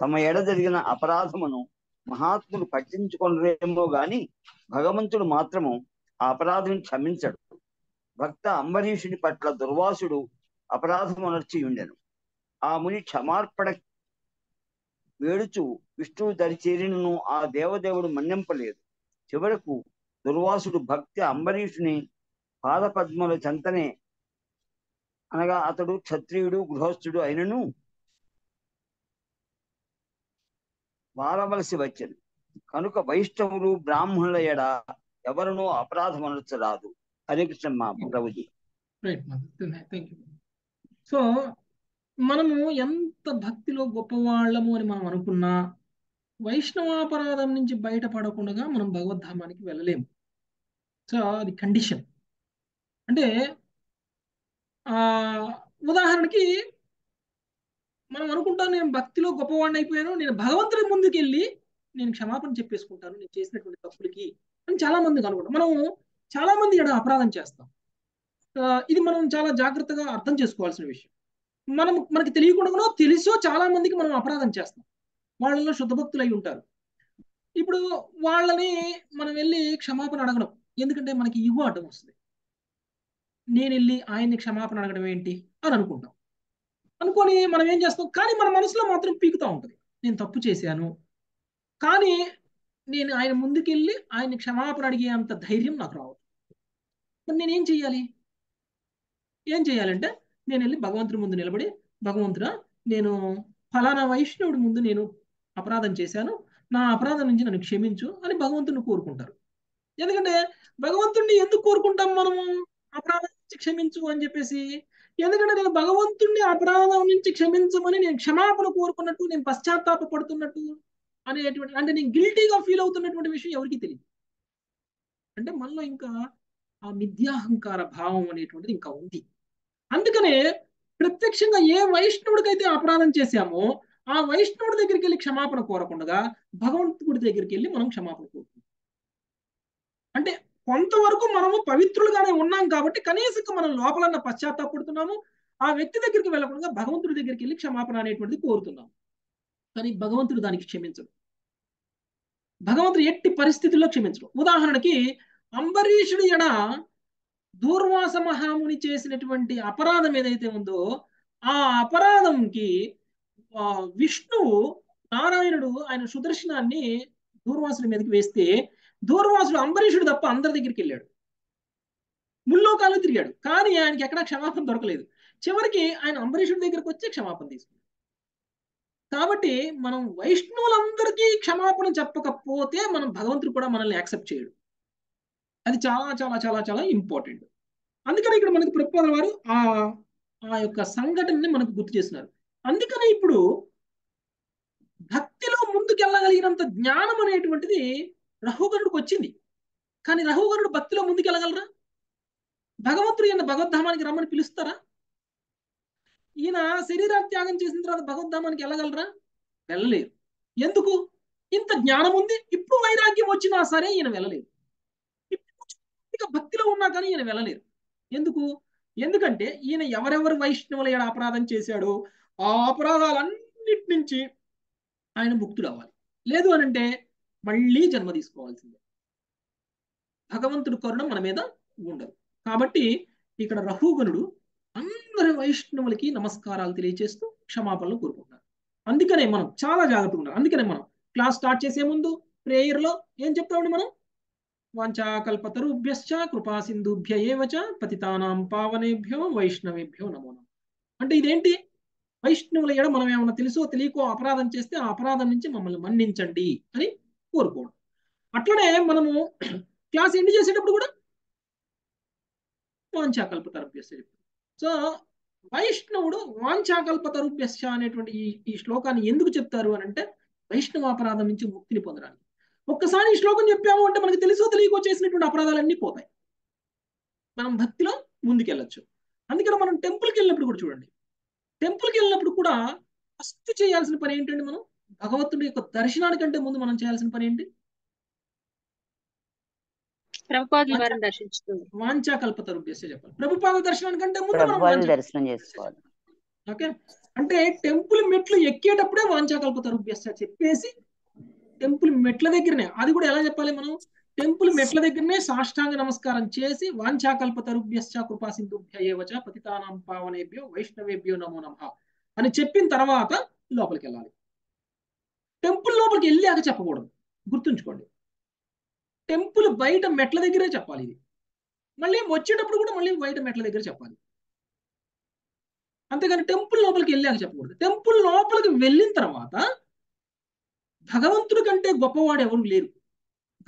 తమ ఎడ జరిగిన అపరాధమును మహాత్ముడు పట్టించుకొనరేమో గాని భగవంతుడు మాత్రము ఆ అపరాధం క్షమించడు. భక్త అంబరీషుని పట్ల దుర్వాసుడు అపరాధమునర్చి ఉండెను ఆ ముని క్షమార్పణ వేడుచు విష్ణువు దరిచేరినను ఆ దేవదేవుడు మన్నింపలేదు. చివరకు దుర్వాసుడు భక్తి అంబరీషుని పాదపద్మల చెంతనే అనగా అతడు క్షత్రియుడు గృహస్థుడు అయినను వారవలసి వచ్చను కనుక వైష్ణవులు బ్రాహ్మణుల ఎడ ఎవరునూ అపరాధమనర్చరాదు. హరే కృష్ణ మా ప్రభుజీ. సో మనము ఎంత భక్తిలో గొప్పవాళ్ళము అని మనం అనుకున్నా వైష్ణవాపరాధం నుంచి బయటపడకుండా మనం భగవద్ధామానికి వెళ్ళలేము. సో అది కండిషన్ అంటే ఆ ఉదాహరణకి మనం అనుకుంటాం నేను భక్తిలో గొప్పవాడిని అయిపోయాను నేను భగవంతుడి ముందుకు వెళ్ళి నేను క్షమాపణ చెప్పేసుకుంటాను నేను చేసినటువంటి తప్పులకి అని చాలా మందికి అనుకుంటాం మనం చాలా మంది ఇక్కడ అపరాధం చేస్తాం. ఇది మనం చాలా జాగ్రత్తగా అర్థం చేసుకోవాల్సిన విషయం. మనం మనకి తెలియకుండా తెలుసో చాలా మందికి మనం అపరాధం చేస్తాం. వాళ్ళలో శుద్ధభక్తులు అయి ఉంటారు. ఇప్పుడు వాళ్ళని మనం వెళ్ళి క్షమాపణ అడగడం ఎందుకంటే మనకి ఇవ్వ అడ్డం వస్తుంది. నేను వెళ్ళి ఆయన్ని క్షమాపణ అడగడం ఏంటి అని అనుకుంటాం. అనుకొని మనం ఏం చేస్తాం? కానీ మన మనసులో మాత్రం పీకుతూ ఉంటుంది. నేను తప్పు చేశాను. కానీ నేను ఆయన ముందుకెళ్ళి ఆయన క్షమాపణ అడిగే అంత ధైర్యం నాకు రావద్దు మరి నేనేం చెయ్యాలి? ఏం చేయాలంటే నేను వెళ్ళి భగవంతుడి ముందు నిలబడి భగవంతుడా నేను ఫలానా వైష్ణవుడి ముందు నేను అపరాధం చేశాను. నా అపరాధం నుంచి నన్ను క్షమించు అని భగవంతుడిని కోరుకుంటారు. ఎందుకంటే భగవంతుడిని ఎందుకు కోరుకుంటాం మనము? అపరాధం నుంచి క్షమించు అని చెప్పేసి ఎందుకంటే నేను భగవంతుడిని అపరాధం నుంచి క్షమించమని నేను క్షమాపణ కోరుకున్నట్టు నేను పశ్చాత్తాప పడుతున్నట్టు అనేటువంటి అంటే నేను గిల్టీగా ఫీల్ అవుతున్నటువంటి విషయం ఎవరికి తెలియదు అంటే మనలో ఇంకా ఆ మిథ్యాహంకార భావం అనేటువంటిది ఇంకా ఉంది. అందుకనే ప్రత్యక్షంగా ఏ వైష్ణవుడికైతే అపరాధం చేశామో ఆ వైష్ణవుడి దగ్గరికి వెళ్ళి క్షమాపణ కోరకుండా భగవంతుడి దగ్గరికి వెళ్ళి మనం క్షమాపణ కోరుకుంటాం. అంటే కొంతవరకు మనము పవిత్రులుగానే ఉన్నాం కాబట్టి కనీసం మనం లోపలన్న పశ్చాత్తాపడుతున్నాము ఆ వ్యక్తి దగ్గరికి వెళ్ళకుండా భగవంతుడి దగ్గరికి వెళ్ళి క్షమాపణ అనేటువంటిది కోరుతున్నాం కానీ భగవంతుడు దానికి క్షమించడు. భగవంతుడు ఎట్టి పరిస్థితుల్లో క్షమించడు. ఉదాహరణకి అంబరీషుడు ఎడ దూర్వాస మహాముని చేసినటువంటి అపరాధం ఏదైతే ఉందో ఆ అపరాధంకి విష్ణువు నారాయణుడు ఆయన సుదర్శనాన్ని దూర్వాసుల మీదకి వేస్తే దూర్వాసుడు అంబరీషుడు తప్ప అందరి దగ్గరికి వెళ్ళాడు. ముల్లోకాలు తిరిగాడు. కానీ ఆయనకి ఎక్కడా క్షమాపణ దొరకలేదు. చివరికి ఆయన అంబరీషుడి దగ్గరకు వచ్చి క్షమాపణ తీసుకున్నాడు. కాబట్టి మనం వైష్ణవులందరికీ క్షమాపణ చెప్పకపోతే మనం భగవంతుడు కూడా మనల్ని యాక్సెప్ట్ చేయడు. అది చాలా చాలా చాలా చాలా ఇంపార్టెంట్. అందుకని ఇక్కడ మనకి ప్రభుత్వాల వారు ఆ ఆ యొక్క సంఘటనని మనకు గుర్తు చేస్తున్నారు. అందుకని ఇప్పుడు భక్తిలో ముందుకెళ్ళగలిగినంత జ్ఞానం అనేటువంటిది రహుగరుడికి వచ్చింది కానీ రహుగరుడు భక్తిలో ముందుకెళ్ళగలరా? భగవంతుడు ఈయన భగవద్ధామానికి రమ్మని పిలుస్తారా? ఈయన శరీరాన్ని త్యాగం చేసిన తర్వాత భగవద్ధామానికి వెళ్ళగలరా? వెళ్ళలేరు ఎందుకు? ఇంత జ్ఞానం ఉంది ఇప్పుడు వైరాగ్యం వచ్చినా సరే ఈయన వెళ్ళలేరు భక్తిలో ఉన్నా కానీ ఈయన వెళ్ళలేరు ఎందుకు? ఎందుకంటే ఈయన ఎవరెవరు వైష్ణవుల ఈయన అపరాధం చేశాడో ఆ అపరాధాలన్నిటి నుంచి ఆయన ముక్తుడు అవ్వాలి లేదు అని అంటే మళ్ళీ జన్మ తీసుకోవాల్సిందే. భగవంతుడు కరుణ మన మీద ఉండదు. కాబట్టి ఇక్కడ రహుగణుడు అందరి వైష్ణవులకి నమస్కారాలు తెలియజేస్తూ క్షమాపణలు కోరుకుంటున్నారు. అందుకనే మనం చాలా జాగ్రత్తగా ఉండాలి. అందుకనే మనం క్లాస్ స్టార్ట్ చేసే ముందు ప్రేయర్లో ఏం చెప్తామండి మనం? వాంఛాకల్పతరుభ్యశ్చ కృపా సింధుభ్య ఏవచ పతితానాం పావనేభ్యో వైష్ణవేభ్యో నమో అంటే ఇదేంటి? వైష్ణవుల ఎడ మనం ఏమైనా తెలుసో తెలియకో అపరాధం చేస్తే ఆ అపరాధం నుంచి మమ్మల్ని మన్నించండి అని కోరుకోవడం. అట్లనే మనము క్లాస్ ఎండ్ చేసేటప్పుడు కూడా వాంఛాకల్పతరుభ్యశ్చ చెప్తాం. సో వైష్ణవుడు వాంఛాకల్పతరుభ్యశ్చ అనేటువంటి ఈ ఈ శ్లోకాన్ని ఎందుకు చెప్తారు అని అంటే వైష్ణవ అపరాధం నుంచి ముక్తిని పొందడానికి. ఒక్కసారి ఈ శ్లోకం చెప్పాము అంటే మనకి తెలుసో తెలియకో చేసినటువంటి అపరాధాలన్నీ పోతాయి. మనం భక్తిలో ముందుకెళ్ళచ్చు. అందుకని మనం టెంపుల్కి వెళ్ళినప్పుడు కూడా చూడండి. టెంపుల్కి వెళ్ళినప్పుడు కూడా ఫస్ట్ చేయాల్సిన పని ఏంటండి మనం భగవంతుడి యొక్క దర్శనానికంటే ముందు మనం చేయాల్సిన పని ఏంటి? దర్శించుతుంది వాంఛాకల్పత రూపేస్తే చెప్పాలి. ప్రభుపాద దర్శనానికంటే ముందు మనం వాంఛా- దర్శనం చేసుకోవాలి. ఓకే? అంటే టెంపుల్ మెట్లు ఎక్కేటప్పుడే వాంఛాకల్పత రూపేస్తా చెప్పేసి టెంపుల్ మెట్ల దగ్గరనే అది కూడా ఎలా చెప్పాలి మనం? టెంపుల్ మెట్ల దగ్గరనే సాష్టాంగ నమస్కారం చేసి వాంఛాకల్పతరుభ్యశ్చ కృపా సింధుభ్య ఏవచ పతితానాం పావనేభ్యో వైష్ణవేభ్యో నమో నమః అని చెప్పిన తర్వాత లోపలికి వెళ్ళాలి. టెంపుల్ లోపలికి వెళ్ళాక చెప్పకూడదు. గుర్తుంచుకోండి. టెంపుల్ బయట మెట్ల దగ్గరే చెప్పాలి ఇది. మళ్ళీ వచ్చేటప్పుడు కూడా మళ్ళీ బయట మెట్ల దగ్గర చెప్పాలి. అంతేగాని టెంపుల్ లోపలికి వెళ్ళాక చెప్పకూడదు. టెంపుల్ లోపలికి వెళ్ళిన తర్వాత భగవంతుడి కంటే గొప్పవాడు ఎవరు లేరు.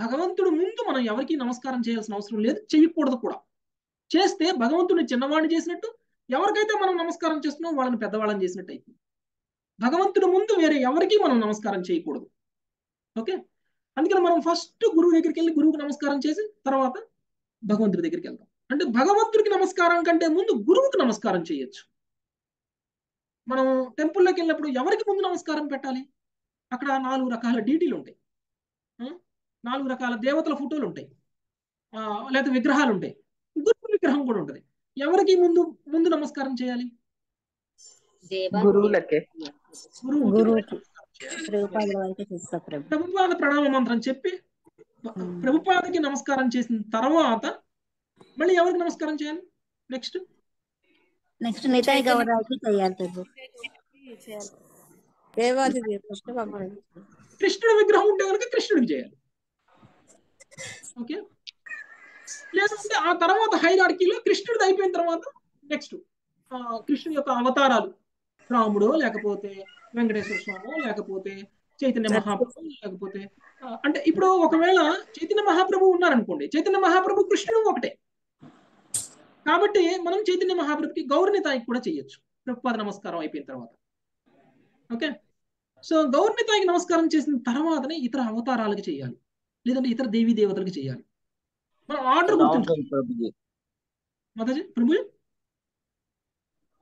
భగవంతుడు ముందు మనం ఎవరికి నమస్కారం చేయాల్సిన అవసరం లేదు. చేయకూడదు కూడా. చేస్తే భగవంతుడిని చిన్నవాడిని చేసినట్టు ఎవరికైతే మనం నమస్కారం చేస్తున్నాం వాళ్ళని పెద్దవాళ్ళని చేసినట్టు అయిపోయింది. భగవంతుడు ముందు వేరే ఎవరికి మనం నమస్కారం చేయకూడదు. ఓకే? అందుకని మనం ఫస్ట్ గురువు దగ్గరికి వెళ్ళి గురువుకి నమస్కారం చేసి తర్వాత భగవంతుడి దగ్గరికి వెళ్తాం. అంటే భగవంతుడికి నమస్కారం కంటే ముందు గురువుకి నమస్కారం చేయొచ్చు. మనం టెంపుల్లోకి వెళ్ళినప్పుడు ఎవరికి ముందు నమస్కారం పెట్టాలి? అక్కడ నాలుగు రకాల డీటీలు ఉంటాయి. నాలుగు రకాల దేవతల ఫోటోలు ఉంటాయి. లేకపోతే విగ్రహాలు ఉంటాయి. గురువు విగ్రహం కూడా ఉంటుంది. ఎవరికి ముందు ముందు నమస్కారం చేయాలి? గురువులకే. గురువుకి గురువుకి. నమస్కారం చేయాలి. ప్రభుపాదుల వారికి చేస్తా ప్రభు. ప్రభుపాద ప్రణామ మంత్రం చెప్పి ప్రభుపాదకి నమస్కారం చేసిన తర్వాత మళ్ళీ ఎవరికి నమస్కారం చేయాలి? నెక్స్ట్ నెక్స్ట్ నితాయ్ గౌరాకి చేయాలి ప్రభు. దేవాది కృష్ణుడి విగ్రహం ఉంటే కనుక కృష్ణుడికి చేయాలి. ఓకే లేదంటే ఆ తర్వాత హైరార్కీలో కృష్ణుడిది అయిపోయిన తర్వాత నెక్స్ట్ కృష్ణుడి యొక్క అవతారాలు. రాముడో లేకపోతే వెంకటేశ్వర స్వామో లేకపోతే చైతన్య మహాప్రభు లేకపోతే అంటే ఇప్పుడు ఒకవేళ చైతన్య మహాప్రభు ఉన్నారనుకోండి చైతన్య మహాప్రభు కృష్ణుడు ఒకటే. కాబట్టి మనం చైతన్య మహాప్రభుకి గౌరనితాయికి కూడా చేయొచ్చు ప్రభుపాద నమస్కారం అయిపోయిన తర్వాత. ఓకే? సో గౌరనితాయికి నమస్కారం చేసిన తర్వాతనే ఇతర అవతారాలకు చేయాలి. లేదంటే ఇతర దేవీ దేవతలకు చేయాలి. మనం ఆర్డర్ రామచంద్ర ప్రభుజీ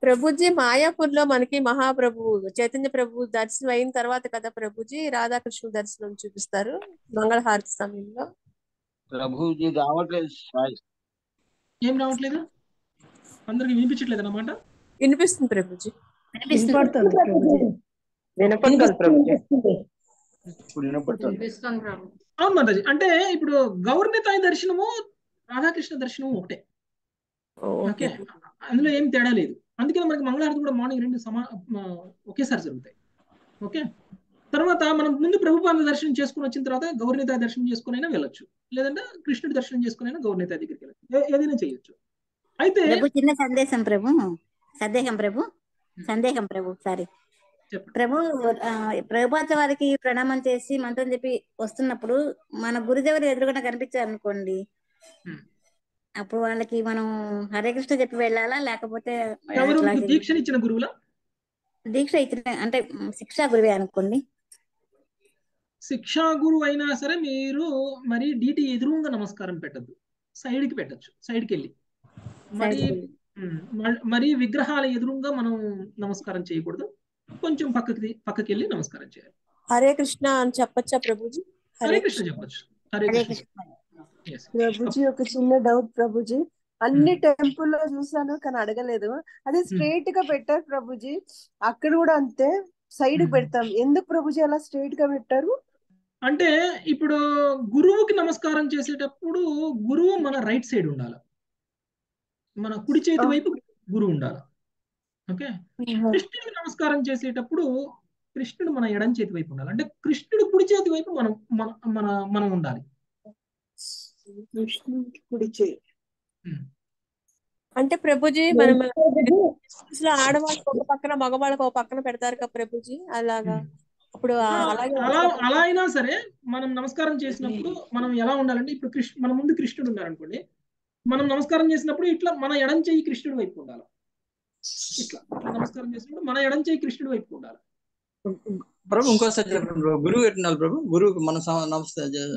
ప్రభుజీ మాయాపూర్లో మనకి మహాప్రభు చైతన్య ప్రభు దర్శనం అయిన తర్వాత కదా ప్రభుజీ రాధాకృష్ణ దర్శనం చూపిస్తారు మంగళహారతి సమయంలో. ప్రభుజీ రావట్లేదు ఏం రావట్లేదు? అందరికి వినిపించట్లేదు అన్నమాట? వినిపిస్తుంది ప్రభుజీ. వినిపిస్తుంది. వినపడుతుంది ప్రభుజీ. వినపడుతుంది ప్రభుజీ. ఇప్పుడు వినపడుతుంది. వినిపిస్తుంది ప్రభు. అవును మాతాజీ. అంటే ఇప్పుడు గౌరనితాయి దర్శనము రాధాకృష్ణ దర్శనము ఒకటే. ఓకే. అందులో ఏం తేడా లేదు. అందుకని మనకి మంగళహారతి కూడా మార్నింగ్ రెండు సమా ఒకేసారి జరుగుతాయి. ఓకే? తర్వాత మనం ముందు ప్రభుపాద దర్శనం చేసుకుని వచ్చిన తర్వాత గౌరనితాయ దర్శనం చేసుకుని అయినా వెళ్ళొచ్చు. లేదంటే కృష్ణుడి దర్శనం చేసుకుని అయినా గౌరనితాయ దగ్గరికి వెళ్ళచ్చు. ఏదైనా చేయొచ్చు. అయితే చిన్న సందేశం ప్రభు. సందేహం ప్రభు. సందేహం ప్రభు సారీ ప్రభు ఆ, ప్రభుపాద వారికి ప్రణామం చేసి మంత్రం చెప్పి వస్తున్నప్పుడు మన గురుదేవులు ఎదురుగా కనిపించారు అనుకోండి. అప్పుడు వాళ్ళకి మనం హరే కృష్ణ చెప్పి వెళ్ళాలా? లేకపోతే ఎవరు అట్లాగే దీక్షనిచ్చిన గురువుల? దీక్ష ఇచ్చిన అంటే శిక్షా గురువే అనుకోండి. శిక్షా గురువు అయినా సరే మీరు మరి డీటీ ఎదురుగా నమస్కారం పెట్టద్దు. సైడ్కి పెట్టచ్చు సైడ్కి వెళ్ళి మరి సైడ్కి వెళ్ళి. ఉమ్, మ- మరి విగ్రహాల ఎదురుగా మనం నమస్కారం చేయకూడదు. కొంచెం పక్కకి పక్కకి వెళ్ళి నమస్కారం చేయాలి. హరే కృష్ణ అని చెప్పొచ్చా ప్రభుజీ? హరే కృష్ణ చెప్పచ్చు. హరే కృష్ణ. ప్రభుజీ ఒక చిన్న డౌట్ ప్రభుజీ. అన్ని టెంపుల్లో చూసాను కానీ అడగలేదు. అదే స్ట్రైట్గా పెట్టారు ప్రభుజీ. అక్కడ కూడా అంతే సైడ్ Hmm. పెడతాం. ఎందుకు ప్రభుజీ అలా స్ట్రైట్గా పెట్టారు? అంటే ఇప్పుడు గురువుకి నమస్కారం చేసేటప్పుడు గురువు మన రైట్ సైడ్ ఉండాలి. మన కుడి చేతి వైపు గురువు ఉండాలి. ఓకే? కృష్ణుడికి నమస్కారం చేసేటప్పుడు కృష్ణుడు మన ఎడం చేతి వైపు ఉండాలి. అంటే కృష్ణుడు కుడి చేతి వైపు మనం మన మన మనం ఉండాలి. కృష్ణుడికి కుడి చేయి అంటే ప్రభుజీ మనం లో ఆడవాళ్ళకి ఒక పక్కన మగవాళ్ళకి ఒక పక్కన పెడతారు కదా ప్రభుజీ అలాగా? అప్పుడు ఆ- అలాగే అలా అలా అయినా సరే మనం నమస్కారం చేసినప్పుడు మనం ఎలా ఉండాలంటే ఇప్పుడు కృష్ణ మన ముందు కృష్ణుడు ఉన్నారనుకోండి మనం నమస్కారం చేసినప్పుడు ఇట్లా మన ఎడం చెయ్యి కృష్ణుడి వైపు ఉండాలి. ఇట్లా ఇట్లా నమస్కారం చేసినప్పుడు మన ఎడం చెయ్యి కృష్ణుడి వైపు ఉండాలి. ప్రభు ఇంకోసారి చెప్పండి ప్రభు. గురువు ప్రభు? గురువుకి మన గురువుకి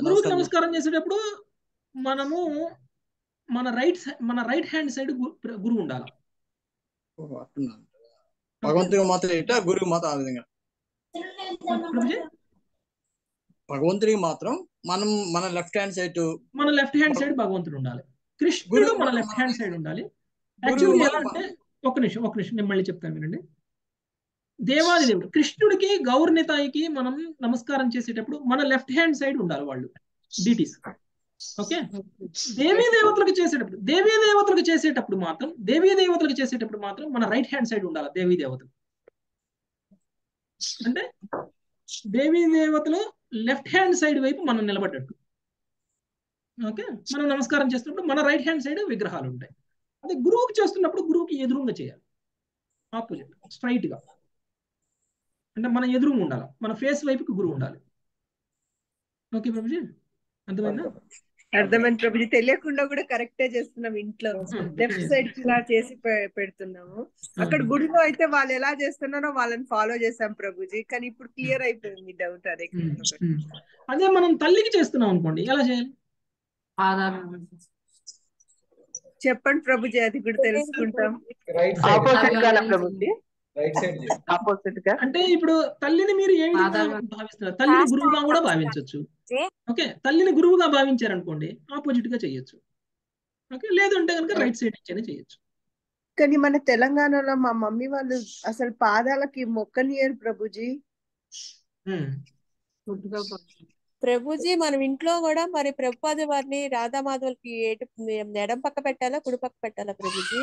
నమస్కారం నమస్కారం చేసేటప్పుడు మనము మన రైట్ మన రైట్ హ్యాండ్ సైడ్ గురువు ఉండాలి. భగవంతుడికి మాత్రం ఇట గురువు మాత్రం ఆ విధంగా. భగవంతుడికి మాత్రం మనం మన లెఫ్ట్ హ్యాండ్ సైడ్ మన లెఫ్ట్ హ్యాండ్ సైడ్ భగవంతుడు ఉండాలి. కృష్ణుడు మన లెఫ్ట్ హ్యాండ్ సైడ్ ఉండాలి. యాక్చువల్లీ ఎలా అంటే ఒక నిమిషం ఒక నిమిషం నేను మళ్ళీ చెప్తాను వినండి. దేవాది దేవుడు కృష్ణుడికి గౌరనితాయికి మనం నమస్కారం చేసేటప్పుడు మన లెఫ్ట్ హ్యాండ్ సైడ్ ఉండాలి వాళ్ళు. Deities okay? దేవీ దేవతలకు చేసేటప్పుడు దేవీ దేవతలకు చేసేటప్పుడు మాత్రం దేవీ దేవతలకు చేసేటప్పుడు మాత్రం మన రైట్ హ్యాండ్ సైడ్ ఉండాలి దేవీ దేవతలు. అంటే దేవీ దేవతలు లెఫ్ట్ హ్యాండ్ సైడ్ వైపు మనం నిలబడ్డట్టు ఓకే? మనం నమస్కారం చేస్తున్నప్పుడు మన రైట్ హ్యాండ్ సైడ్ విగ్రహాలు ఉంటాయి. అదే గురువుకి చేస్తున్నప్పుడు గురువుకి ఎదురుగా చేయాలి. ఆపోజిట్ స్ట్రైట్గా. అంటే మన ఎదురుగా ఉండాలి మన ఫేస్ వైపుకి గురువు ఉండాలి. ఓకే ప్రభుజీ అర్థమైందా. అర్థమైంది ప్రభుజీ. తెలియకుండా కూడా కరెక్టే చేస్తున్నాం ఇంట్లో. లెఫ్ట్ సైడ్ ఇలా చేసి పెడుతున్నాము. అక్కడ గుడిలో అయితే వాళ్ళు ఎలా చేస్తున్నారో వాళ్ళని ఫాలో చేసాం ప్రభుజీ. కానీ ఇప్పుడు క్లియర్ అయిపోయింది డౌట్ అదే. అదే మనం తల్లికి చేస్తున్నాం అనుకోండి ఎలా చేయాలి? చెప్పండి ప్రభుజీ అది కూడా తెలుసుకుంటాం. ఆపోజిట్ ప్రభుజీ? రైట్ సైడ్ ఆపోజిట్గా? అంటే ఇప్పుడు తల్లిని మీరు ఏ విధంగా. భావిస్తున్నారు? తల్లిని గురువుగా కూడా భావించవచ్చు. ఓకే తల్లిని గురువుగా భావించారనుకోండి ఆపోజిట్గా చేయొచ్చు. ఓకే లేదంటే కనుక రైట్ సైడ్ నుంచైనా చేయొచ్చు. కానీ మన తెలంగాణలో మా మమ్మీ వాళ్ళు అసలు పాదాలకి మొక్కనియరు ప్రభుజీ. ప్రభుజీ మనం ఇంట్లో కూడా మరి ప్రభుపాద వారిని రాధామాధవులకి ఏటు ఎడం పక్క పెట్టాలా కుడి పక్క పెట్టాలా ప్రభుజీ?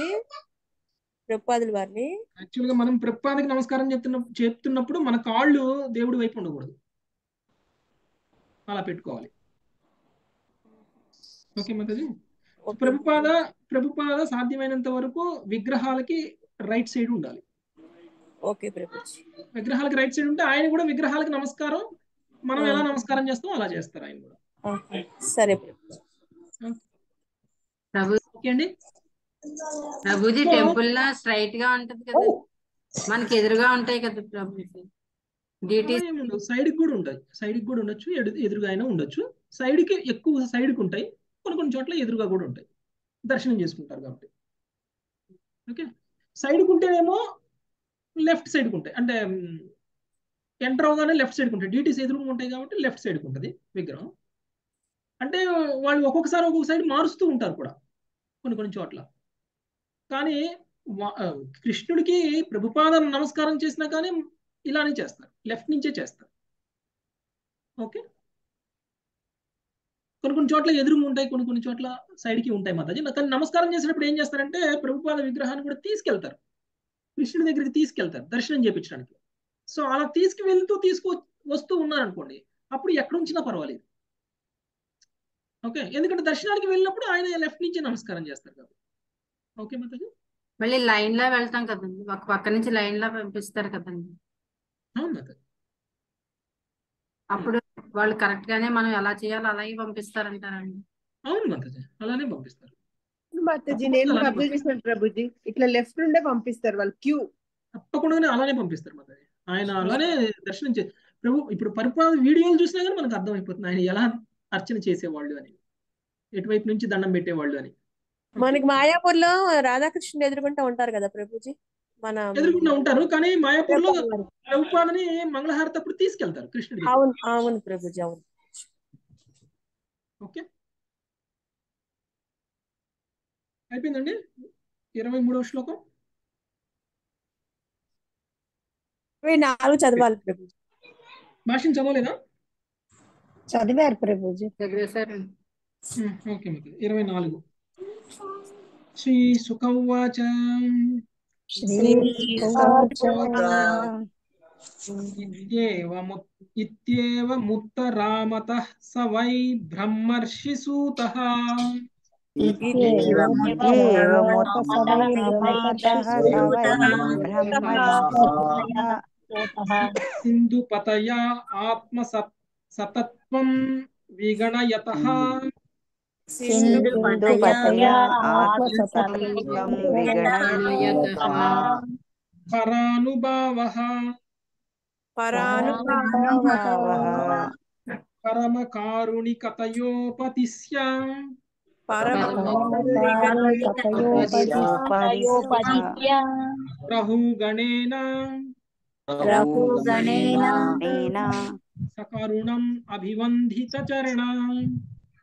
ప్రభుపాదుల వారిని. యాక్చువల్గా మనం ప్రపాదకి నమస్కారం చెప్తున్న చెప్తున్నప్పుడు మన కాళ్ళు దేవుడి వైపు ఉండకూడదు. అలా పెట్టుకోవాలి. ఓకే మాతాజీ? ప్రభుపాద ప్రభుపాద సాధ్యమైనంత వరకు విగ్రహాలకి రైట్ సైడ్ ఉండాలి. ఓకే ప్రభుజీ. విగ్రహాలకి రైట్ సైడ్ ఉంటే ఆయన కూడా విగ్రహాలకి నమస్కారం మనం ఎలా నమస్కారం చేస్తాం అలా చేస్తారు ఆయన కూడా. సరే ప్రభు ఓకే అండి. ప్రభుజీ టెంపుల్ లా స్ట్రైట్గా ఉంటది కదా. మనకి ఎదురుగా ఉంటాయి కదా ప్రభుజీ. సైడ్ కూడా ఉంటాయి. సైడ్ కూడా ఉండొచ్చు ఎదురుగా అయినా ఉండొచ్చు. సైడ్కి ఎక్కువ సైడ్కి ఉంటాయి. కొన్ని కొన్ని చోట్ల ఎదురుగా కూడా ఉంటాయి. దర్శనం చేసుకుంటారు కాబట్టి. ఓకే? సైడ్కి ఉంటేనేమో లెఫ్ట్ సైడ్కి ఉంటాయి. అంటే ఎంటర్ అవగానే లెఫ్ట్ సైడ్కి ఉంటాయి. డీటీస్ ఎదురుగా ఉంటాయి కాబట్టి లెఫ్ట్ సైడ్ ఉంటుంది విగ్రహం. అంటే వాళ్ళు ఒక్కొక్కసారి ఒక్కొక్క సైడ్ మారుస్తూ ఉంటారు కూడా. కొన్ని కొన్ని చోట్ల. కానీ వా- కృష్ణుడికి ప్రభుపాదం నమస్కారం చేసినా కానీ ఇలానే చేస్తారు. లెఫ్ట్ నుంచే చేస్తారు. ఓకే? కొన్ని కొన్ని చోట్ల ఎదురుగా ఉంటాయి కొన్ని కొన్ని చోట్ల సైడ్కి కి ఉంటాయి మాతాజీ. కానీ నమస్కారం చేసినప్పుడు ఏం చేస్తారంటే ప్రభుపాద విగ్రహాన్ని కూడా తీసుకెళ్తారు. కృష్ణుడి దగ్గరికి తీసుకెళ్తారు దర్శనం చేయించడానికి సో అలా తీసుకు వెళ్తూ తీసుకు వస్తూ ఉన్నారనుకోండి అప్పుడు ఎక్కడ ఉంచినా పర్వాలేదు. ఓకే? ఎందుకంటే దర్శనానికి వెళ్ళినప్పుడు ఆయన లెఫ్ట్ నుంచే నమస్కారం చేస్తారు కాబట్టి. ఓకే మాతాజీ. మళ్ళీ లైన్లో వెళ్తాం కదండి. ఒక పక్క నుంచి లైన్లో పంపిస్తారు కదండి. అవును మాతాజీ. అప్పుడు వాళ్ళు కరెక్ట్ గానే మనం ఎలా చేయాలో అలాగే పంపిస్తారంటారండి. అవును మాతాజీ. అలానే పంపిస్తారు. మాతాజీ నేను అబ్జర్వ్ చేశాను ప్రభుజీ ఇట్లా లెఫ్ట్ నుండే పంపిస్తారు వాళ్ళు క్యూ. తప్పకుండానే అలానే పంపిస్తారు మాతాజీ. ఆయన అలానే దర్శనం చే ప్రభు ఇప్పుడు పరిపాలన వీడియోలు చూసినా కానీ మనకు అర్థమైపోతుంది. ఆయన ఎలా అర్చన చేసేవాళ్ళు అని. ఎటువైపు నుంచి దండం పెట్టేవాళ్ళు అని. మనకి మాయాపూర్లో రాధాకృష్ణుడు ఎదుర్కొంటూ ఉంటారు కదా ప్రభుజీ? మన ఎదురుకుండా ఉంటారు కానీ మాయాపూర్లో ప్రభుపాద వారు. ప్రభుపాదని మంగళహారతి అప్పుడు తీసుకెళ్తారు కృష్ణుడి. అవును అవును ప్రభుజీ అవును. ఓకే. అయిపోయిందండి? ఇరవై మూడవ శ్లోకం. ఇరవై నాలుగు చదవాలి ప్రభుజీ. భాషను చదవలేదా? చదివారు ప్రభుజీ. ఓకే మీకు ఇరవై నాలుగు. श्रीसुकौवाच। इत्येवमुत्तरामतः स वै ब्रह्मर्षिसूतः। सिंधुपतया आत्मसतत्त्वं विगणयतः। सिन्धुपतया आत्मसततं विगणयताम् परानुभावः। परानुभावः। परमकारुणिकतयोपतिस्य। परमकारुणिकतयोपतिस्य।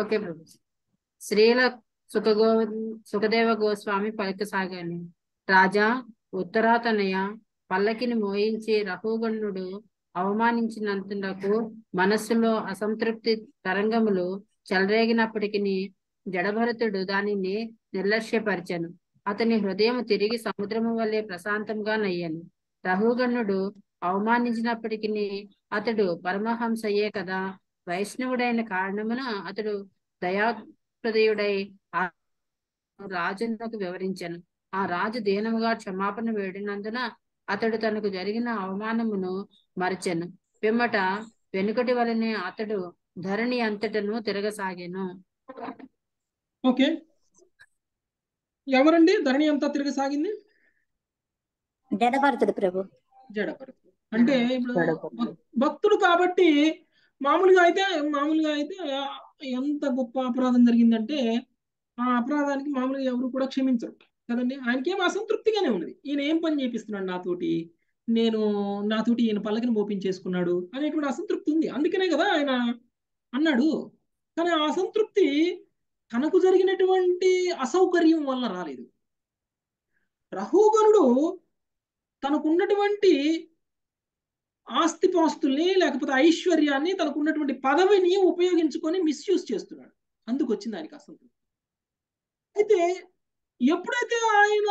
ఓకే ప్రభు. స్త్రీల సుఖగో సుఖదేవ గోస్వామి పలకసాగాను. రాజా ఉత్తరాతనయ పల్లకిని మోయించి రహుగణుడు అవమానించినందుకు మనస్సులో అసంతృప్తి తరంగములు చెలరేగినప్పటికీ జడభరతుడు దానిని నిర్లక్ష్యపరిచను. అతని హృదయం తిరిగి సముద్రము వల్లే ప్రశాంతంగా నయ్యను. రహుగణుడు అవమానించినప్పటికీ అతడు పరమహంసయే కదా? వైష్ణవుడైన కారణమున అతడు దయాహృదయుడై ఆ రాజునకు వివరించెను. ఆ రాజు దీనముగా క్షమాపణ వేడినందున అతడు తనకు జరిగిన అవమానమును మరచెను. పిమ్మట వెనుకటి వలనే అతడు ధరణి అంతటను తిరగసాగాను. ఓకే. ఎవరండి? ధరణి అంతా తిరగసాగింది? జడభరతుడు ప్రభు. జడభరతుడు. అంటే ఇప్పుడు భక్- భక్తుడు కాబట్టి మామూలుగా అయితే మామూలుగా అయితే ఎంత గొప్ప అపరాధం జరిగిందంటే ఆ అపరాధానికి మామూలుగా ఎవరు కూడా క్షమించరు. కదండి? ఆయనకేం అసంతృప్తిగానే ఉన్నది. ఈయన ఏం పని చేపిస్తున్నాడు నాతోటి? నేను నాతోటి ఈయన పల్లకిని మోపించేసుకున్నాడు అనేటువంటి అసంతృప్తి ఉంది. అందుకనే కదా ఆయన అన్నాడు. కానీ ఆ అసంతృప్తి తనకు జరిగినటువంటి అసౌకర్యం వల్ల రాలేదు. రహుగణుడు తనకున్నటువంటి ఆస్తిపాస్తుల్ని లేకపోతే ఐశ్వర్యాన్ని తనకున్నటువంటి పదవిని ఉపయోగించుకొని మిస్యూజ్ చేస్తున్నాడు. అందుకు వచ్చింది ఆయనకి అసంతృప్తి అయితే ఎప్పుడైతే ఆయన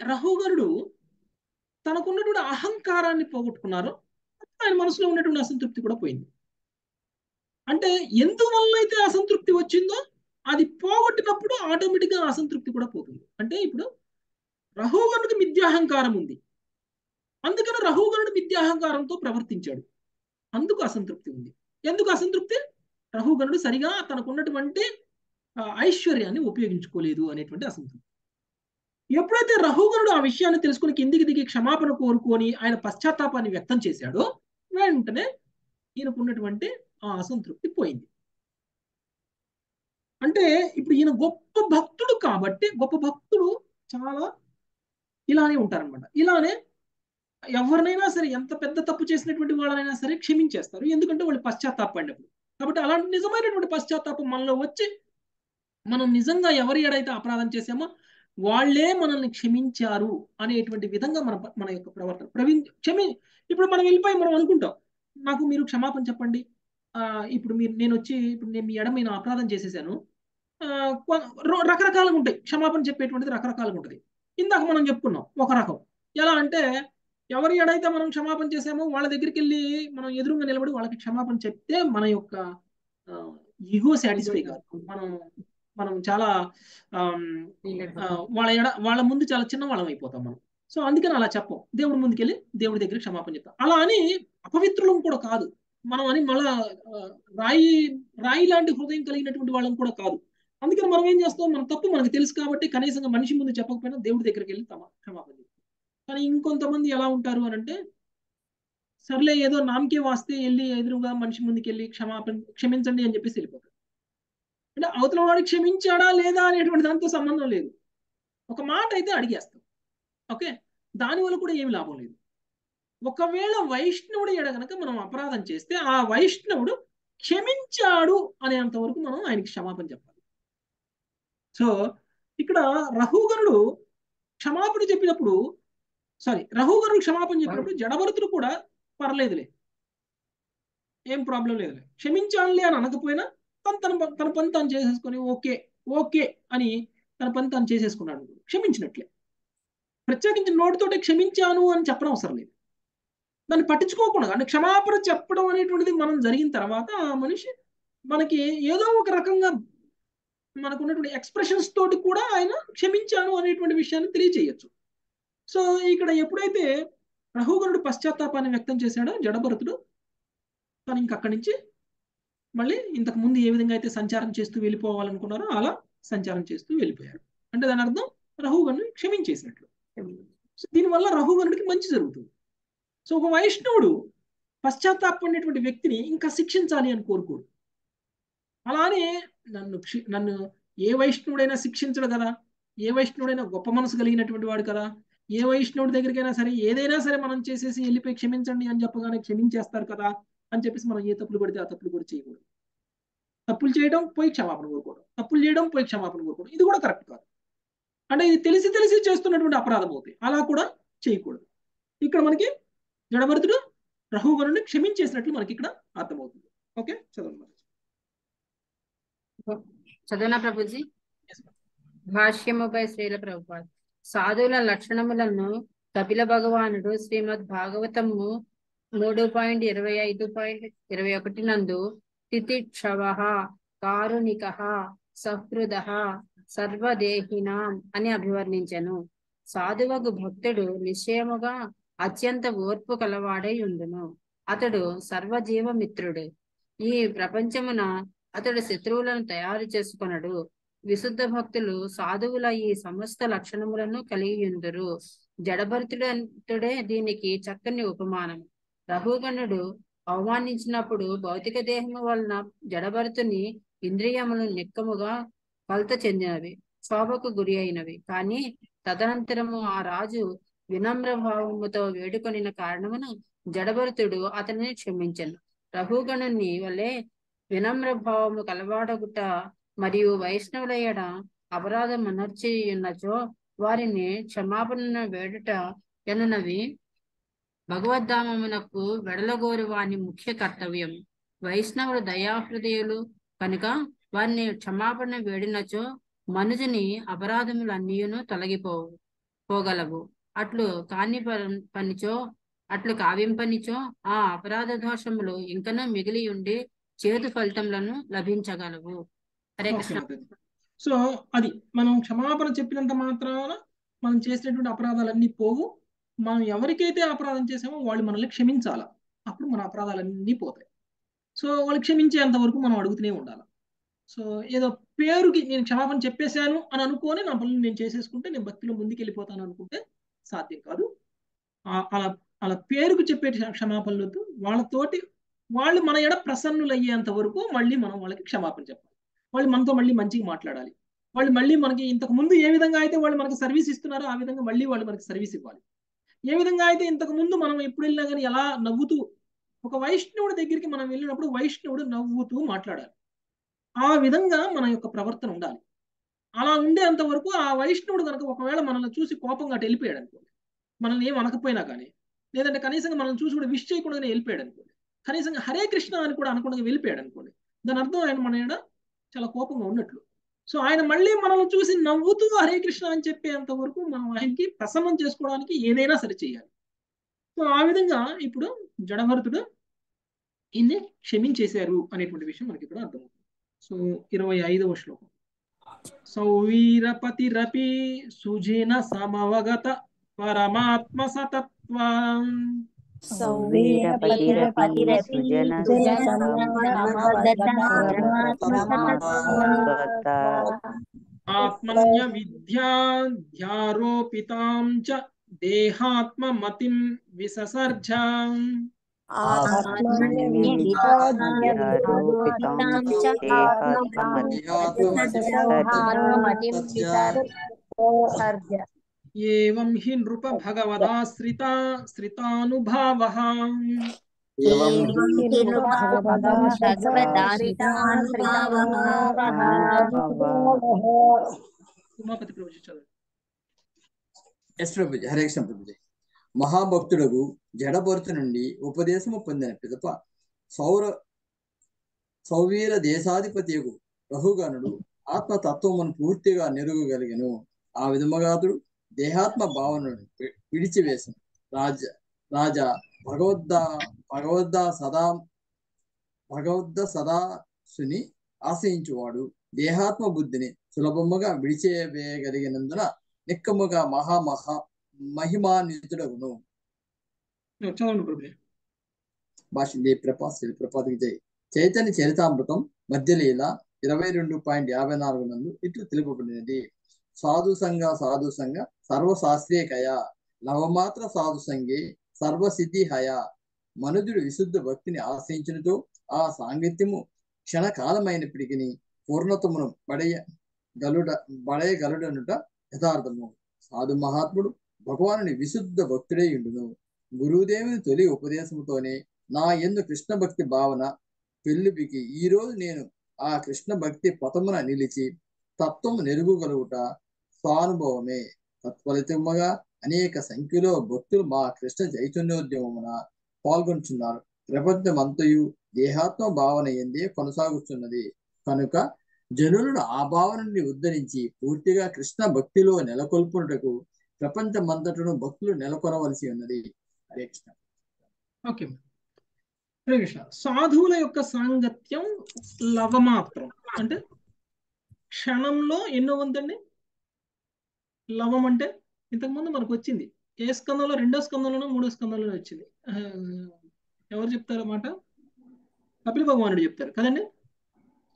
రహుగరుడు తనకున్నటువంటి అహంకారాన్ని పోగొట్టుకున్నారో ఆయన మనసులో ఉన్నటువంటి అసంతృప్తి కూడా పోయింది. అంటే ఎందువల్ల అయితే అసంతృప్తి వచ్చిందో అది పోగొట్టినప్పుడు ఆటోమేటిక్గా అసంతృప్తి కూడా పోతుంది. అంటే ఇప్పుడు రహుగరుడికి మిథ్యాహంకారం ఉంది. అందుకని రహుగణుడు విద్యాహంకారంతో ప్రవర్తించాడు. అందుకు అసంతృప్తి ఉంది. ఎందుకు అసంతృప్తి? రహుగణుడు సరిగా తనకున్నటువంటి ఐశ్వర్యాన్ని ఉపయోగించుకోలేదు అనేటువంటి అసంతృప్తి. ఎప్పుడైతే రహుగణుడు ఆ విషయాన్ని తెలుసుకుని కిందికి దిగి క్షమాపణ కోరుకొని ఆయన పశ్చాత్తాపాన్ని వ్యక్తం చేశాడో వెంటనే ఈయనకున్నటువంటి ఆ అసంతృప్తి పోయింది. అంటే ఇప్పుడు ఈయన గొప్ప భక్తుడు కాబట్టి గొప్ప భక్తుడు చాలా ఇలానే ఉంటారనమాట ఇలానే ఎవరినైనా సరే ఎంత పెద్ద తప్పు చేసినటువంటి వాళ్ళనైనా సరే క్షమించేస్తారు. ఎందుకంటే వాళ్ళు పశ్చాత్తాపడినప్పుడు. కాబట్టి అలాంటి నిజమైనటువంటి పశ్చాత్తాపం మనలో వచ్చి మనం నిజంగా ఎవరి ఏడైతే అపరాధం చేసామో వాళ్ళే మనల్ని క్షమించారు అనేటువంటి విధంగా మన మన యొక్క ప్రవర్తన. ప్రవీణ్ క్షమి ఇప్పుడు మనం వెళ్ళిపోయి మనం అనుకుంటాం నాకు మీరు క్షమాపణ చెప్పండి. ఇప్పుడు మీరు నేను వచ్చి ఇప్పుడు నేను మీ ఎడ నేను అపరాధం చేసేసాను. రకరకాలుగా ఉంటాయి. క్షమాపణ చెప్పేటువంటిది రకరకాలుగా ఉంటుంది. ఇందాక మనం చెప్పుకున్నాం ఒక రకం. ఎలా అంటే ఎవరి ఎడైతే మనం క్షమాపణ చేసామో వాళ్ళ దగ్గరికి వెళ్ళి మనం ఎదురుగా నిలబడి వాళ్ళకి క్షమాపణ చెప్తే మన యొక్క ఈగో సాటిస్ఫై కాదు. మనం మనం చాలా వాళ్ళ ఎడ వాళ్ళ ముందు చాలా చిన్న వాళ్ళం అయిపోతాం మనం. సో అందుకని అలా చెప్పం. దేవుడి ముందుకెళ్ళి దేవుడి దగ్గర క్షమాపణ చెప్తాం. అలా అని అపవిత్రులం కూడా కాదు. మనం అని మళ్ళా రాయి రాయి లాంటి హృదయం కలిగినటువంటి వాళ్ళం కూడా కాదు. అందుకని మనం ఏం చేస్తాం? మన తప్పు మనకు తెలుసు కాబట్టి కనీసంగా మనిషి ముందు చెప్పకపోయినా దేవుడి దగ్గరికి వెళ్ళి తమ క్షమాపణ కానీ ఇంకొంతమంది ఎలా ఉంటారు అని అంటే సర్లే ఏదో నామకే వాస్తే వెళ్ళి ఎదురుగా మనిషి ముందుకు వెళ్ళి క్షమాపణ క్షమించండి అని చెప్పేసి వెళ్ళిపోతారు. అంటే అవతల వాడు క్షమించాడా లేదా అనేటువంటి దాంతో సంబంధం లేదు. ఒక మాట అయితే అడిగేస్తాం. ఓకే? దానివల్ల కూడా ఏమి లాభం లేదు. ఒకవేళ వైష్ణవుడు ఎడగనక మనం అపరాధం చేస్తే ఆ వైష్ణవుడు క్షమించాడు అనేంత వరకు మనం ఆయనకి క్షమాపణ చెప్పాలి. సో ఇక్కడ రహుగణుడు క్షమాపణ చెప్పినప్పుడు సారీ రహుగరుడు క్షమాపణ చెప్పినప్పుడు జడభరతుడు కూడా పర్లేదులే. ఏం ప్రాబ్లం లేదులే. క్షమించాలి అని అనకపోయినా తను తన తన పని తాను చేసేసుకొని ఓకే ఓకే అని తన పని తాను చేసేసుకున్నాడు. క్షమించినట్లే. ప్రత్యేకించి నోటితోటే క్షమించాను అని చెప్పడం అవసరం లేదు. దాన్ని పట్టించుకోకుండా అంటే క్షమాపణ చెప్పడం అనేటువంటిది మనం జరిగిన తర్వాత ఆ మనిషి మనకి ఏదో ఒక రకంగా మనకున్నటువంటి ఎక్స్ప్రెషన్స్ తోటి కూడా ఆయన క్షమించాను అనేటువంటి విషయాన్ని తెలియచేయచ్చు. సో ఇక్కడ ఎప్పుడైతే రహుగరుడు పశ్చాత్తాపాన్ని వ్యక్తం చేశాడో జడభరతుడు తను ఇంకక్కడి నుంచి మళ్ళీ ఇంతకు ముందు ఏ విధంగా అయితే సంచారం చేస్తూ వెళ్ళిపోవాలనుకున్నారో అలా సంచారం చేస్తూ వెళ్ళిపోయాడు. అంటే దాని అర్థం రహుగరుని క్షమించేసినట్లు. సో దీనివల్ల రహుగరుడికి మంచి జరుగుతుంది. సో ఒక వైష్ణవుడు పశ్చాత్తాపడినటువంటి వ్యక్తిని ఇంకా శిక్షించాలి అని కోరుకోడు. అలానే నన్ను నన్ను ఏ వైష్ణవుడైనా శిక్షించడు కదా ఏ వైష్ణవుడైనా గొప్ప మనసు కలిగినటువంటి వాడు కదా ఏ వైష్ణవుడి దగ్గరికైనా సరే ఏదైనా సరే మనం చేసేసి వెళ్ళిపోయి క్షమించండి అని చెప్పగానే క్షమించేస్తారు కదా అని చెప్పేసి మనం ఏ తప్పులు పడితే ఆ తప్పులు కూడా చేయకూడదు. తప్పులు చేయడం పోయి క్షమాపణ కోరుకోవడం. తప్పులు చేయడం పోయి క్షమాపణ కోరుకోవడం. ఇది కూడా కరెక్ట్ కాదు. అంటే ఇది తెలిసి తెలిసి చేస్తున్నటువంటి అపరాధం అవుతాయి. అలా కూడా చేయకూడదు. ఇక్కడ మనకి జడభరతుడు రహుగరుని క్షమించేసినట్లు మనకి ఇక్కడ అర్థమవుతుంది. ఓకే? చదవండి చదవనా ప్రభుజీ? భాష్యముపై శ్రీల ప్రభుపాద్. సాధువుల లక్షణములను కపిల భగవానుడు శ్రీమద్ భాగవతము మూడు పాయింట్ ఇరవై ఐదు పాయింట్ ఇరవై ఒకటి నందు తితిక్షవ కారుణిక సహృద సర్వదేహినాం అని అభివర్ణించెను. సాధువకు భక్తుడు నిశ్చయముగా అత్యంత ఓర్పు కలవాడై ఉండును. అతడు సర్వజీవమిత్రుడు. ఈ ప్రపంచమున అతడు శత్రువులను తయారు చేసుకొనడు. విశుద్ధ భక్తులు సాధువుల ఈ సమస్త లక్షణములను కలిగి ఉందరు జడభరితుడంతుడే దీనికి చక్కని ఉపమానం. రఘుగణుడు అవమానించినప్పుడు భౌతిక దేహము వలన జడభరతుని ఇంద్రియములు నిక్కముగా కలత చెందినవి శోభకు గురి అయినవి. కానీ తదనంతరము ఆ రాజు వినమ్ర భావముతో వేడుకొనిన కారణమున జడభరతుడు అతనిని క్షమించను. రఘుగణుని వలె వినమ్ర భావము కలవాడగుట మరియు వైష్ణవుల అపరాధం అనర్చి ఉన్నచో వారిని క్షమాపణ వేడుట ఎనునవి. భగవద్ధామమునకు వెడలగోరు వాని ముఖ్య కర్తవ్యం. వైష్ణవులు దయాహృదయులు కనుక వారిని క్షమాపణ వేడినచో మనుజుని అపరాధములన్నీయును తొలగిపోవు పోగలవు. అట్లు కాని పనిచో అట్లు కావింపనిచో ఆ అపరాధ దోషములు ఇంకనూ మిగిలి ఉండి చేదు ఫలితములను లభించగలవు. హరే కృష్ణ. సో అది మనం క్షమాపణ చెప్పినంత మాత్రాన మనం చేసినటువంటి అపరాధాలన్నీ పోవు. మనం ఎవరికైతే అపరాధం చేసామో వాళ్ళు మనల్ని క్షమించాల? అప్పుడు మన అపరాధాలన్నీ పోతాయి. సో వాళ్ళు క్షమించేంత వరకు మనం అడుగుతూనే ఉండాలి? సో ఏదో పేరుకి నేను క్షమాపణ చెప్పేశాను అని అనుకొని నా పనులు నేను చేసేసుకుంటే నేను భక్తిలో ముందుకు వెళ్ళిపోతాను అనుకుంటే సాధ్యం కాదు. అలా అలా పేరుకు చెప్పే క్షమాపణలు వాళ్ళతోటి వాళ్ళు మన ఎడ ప్రసన్నులు అయ్యేంత వరకు మళ్ళీ మనం వాళ్ళకి క్షమాపణ చెప్పాలి. వాళ్ళు మనతో మళ్ళీ మంచిగా మాట్లాడాలి. వాళ్ళు మళ్ళీ మనకి ఇంతకు ముందు ఏ విధంగా అయితే వాళ్ళు మనకి సర్వీస్ ఇస్తున్నారో ఆ విధంగా మళ్ళీ వాళ్ళు మనకి సర్వీస్ ఇవ్వాలి. ఏ విధంగా అయితే ఇంతకు ముందు మనం ఎప్పుడు వెళ్ళినా కానీ ఎలా నవ్వుతూ ఒక వైష్ణవుడి దగ్గరికి మనం వెళ్ళినప్పుడు వైష్ణవుడు నవ్వుతూ మాట్లాడాలి. ఆ విధంగా మన యొక్క ప్రవర్తన ఉండాలి. అలా ఉండేంత వరకు ఆ వైష్ణవుడు కనుక ఒకవేళ మనల్ని చూసి కోపంగా వెళ్ళిపోయాడు అనుకోండి మనల్ని ఏం అనకపోయినా కానీ లేదంటే కనీసంగా మనల్ని చూసి కూడా విష్ చేయకుండానే వెళ్ళిపోయాడు అనుకోండి కనీసంగా హరే కృష్ణ అని కూడా అనకుండా వెళ్ళిపోయాడు అనుకోండి దాని అర్థం ఆయన మన చాలా కోపంగా ఉన్నట్లు. సో ఆయన మళ్ళీ మనల్ని చూసి నవ్వుతూ హరే కృష్ణ అని చెప్పేంత వరకు మనం ఆయనకి ప్రసన్నం చేసుకోవడానికి ఏదైనా సరి చేయాలి. సో ఆ విధంగా ఇప్పుడు జడభరతుడు ఈయన్ని క్షమించేశారు అనేటువంటి విషయం మనకి ఇక్కడ అర్థమవుతుంది. సో ఇరవై ఐదవ శ్లోకం. సౌవీరపతిరపి సుజిన సమవగత పరమాత్మ సతత్వం. సౌవీరపతిరపి సుజన సమవగత ఆత్మన్య విద్యాధ్యారోపితాం చ దేహాత్మమతిం విససర్జ ఆత్మన్యవిద్యారూపితాం చ ఏవం హి నృప భగవదాశ్రితా శ్రితానుభావః ఉమాపతి ప్రభుజీ చదువు ఎస్ ప్రభుజీ హరే కృష్ణ ప్రభుజీ మహాభక్తుడకు జడభరతు నుండి ఉపదేశము పొందిన పిదప సౌర సౌవీర దేశాధిపతియకు రహుగణుడు ఆత్మతత్వమును పూర్తిగా నెరుగగలిగను. ఆ విధముగా అతడు దేహాత్మ భావనను విడిచివేసను రాజ రాజా భగవద్దా భగవద్దా సదా భగవద్ద సదాసుని ఆశ్రయించువాడు. దేహాత్మ బుద్ధిని సులభముగా విడిచివేయగలిగినందున నిక్కముగా మహా మహా మహిమాన్వితుడగును చదవండి ప్రభుజీ భాష దే ప్రపాస్ ప్రపాతికి జై. చైతన్య చరితామృతం మధ్యలీల ఇరవై రెండు పాయింట్ యాభై నాలుగు నందు ఇట్లు తెలుపబడినది. సాధు సంఘ సాధు సంఘ సర్వశాస్త్రీయకయ నవమాత్ర సాధు సంఘే సర్వసిద్ధి హయ. మనుజుడు విశుద్ధ భక్తిని ఆశ్రయించినతో ఆ సాంగత్యము క్షణకాలమైనప్పటికీ పూర్ణతమును పడయ గలుడ బడయగలుడనుట యథార్థము. సాధు మహాత్ముడు భగవానుని విశుద్ధ భక్తుడై ఉండును. గురుదేవుని తొలి ఉపదేశముతోనే నా ఎందు కృష్ణ భక్తి భావన పెళ్ళిపికి ఈ రోజు నేను ఆ కృష్ణ భక్తి పథమున నిలిచి తత్వము నెరుగుగలుగుట స్వానుభవమే తత్ఫలితముగా అనేక సంఖ్యలో భక్తులు మా కృష్ణ చైతన్యోద్యమమున పాల్గొంటున్నారు. ప్రపంచమంతయు దేహాత్మ భావన ఎందే కొనసాగుతున్నది. కనుక జనులను ఆ భావన నుండి ఉద్ధరించి పూర్తిగా కృష్ణ భక్తిలో నెలకొల్పుటకు ప్రపంచమంతటను భక్తులు నెలకొనవలసి ఉన్నది. హరే కృష్ణ. ఓకే హరే కృష్ణ. సాధువుల యొక్క సాంగత్యం లవమాత్రం. అంటే క్షణంలో ఎన్నో వంతండి లవం అంటే ఇంతకుముందు మనకు వచ్చింది. ఏ స్కందంలో రెండో స్కందంలోనో మూడో స్కందంలోనో వచ్చింది. ఎవరు చెప్తారు అన్నమాట? కపిల భగవానుడు చెప్తారు. కదండి?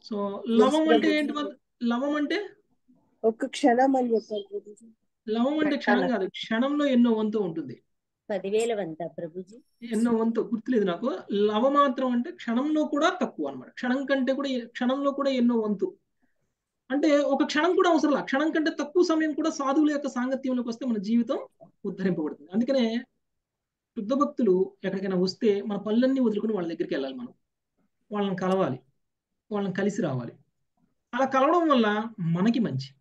సో లవం అంటే ఏంటి లవం అంటే? ఒక్క క్షణం అని చెప్పారు లవం అంటే క్షణం కాదు. క్షణంలో ఎన్నో వంతు ఉంటుంది. పదివేల వంత ప్రభుజీ? ఎన్నో వంతు. గుర్తులేదు నాకు. లవ మాత్రం అంటే క్షణంలో కూడా తక్కువ అన్నమాట. క్షణం కంటే కూడా క్షణంలో కూడా ఎన్నో వంతు. అంటే ఒక క్షణం కూడా అవసరం లేదు. క్షణం కంటే తక్కువ సమయం కూడా సాధువుల యొక్క సాంగత్యంలోకి వస్తే మన జీవితం ఉద్ధరింపబడుతుంది. అందుకనే శుద్ధ భక్తులు ఎక్కడికైనా వస్తే మన పనులన్నీ వదులుకుని వాళ్ళ దగ్గరికి వెళ్ళాలి మనం. వాళ్ళని కలవాలి. వాళ్ళని కలిసి రావాలి. అలా కలవడం వల్ల మనకి మంచి.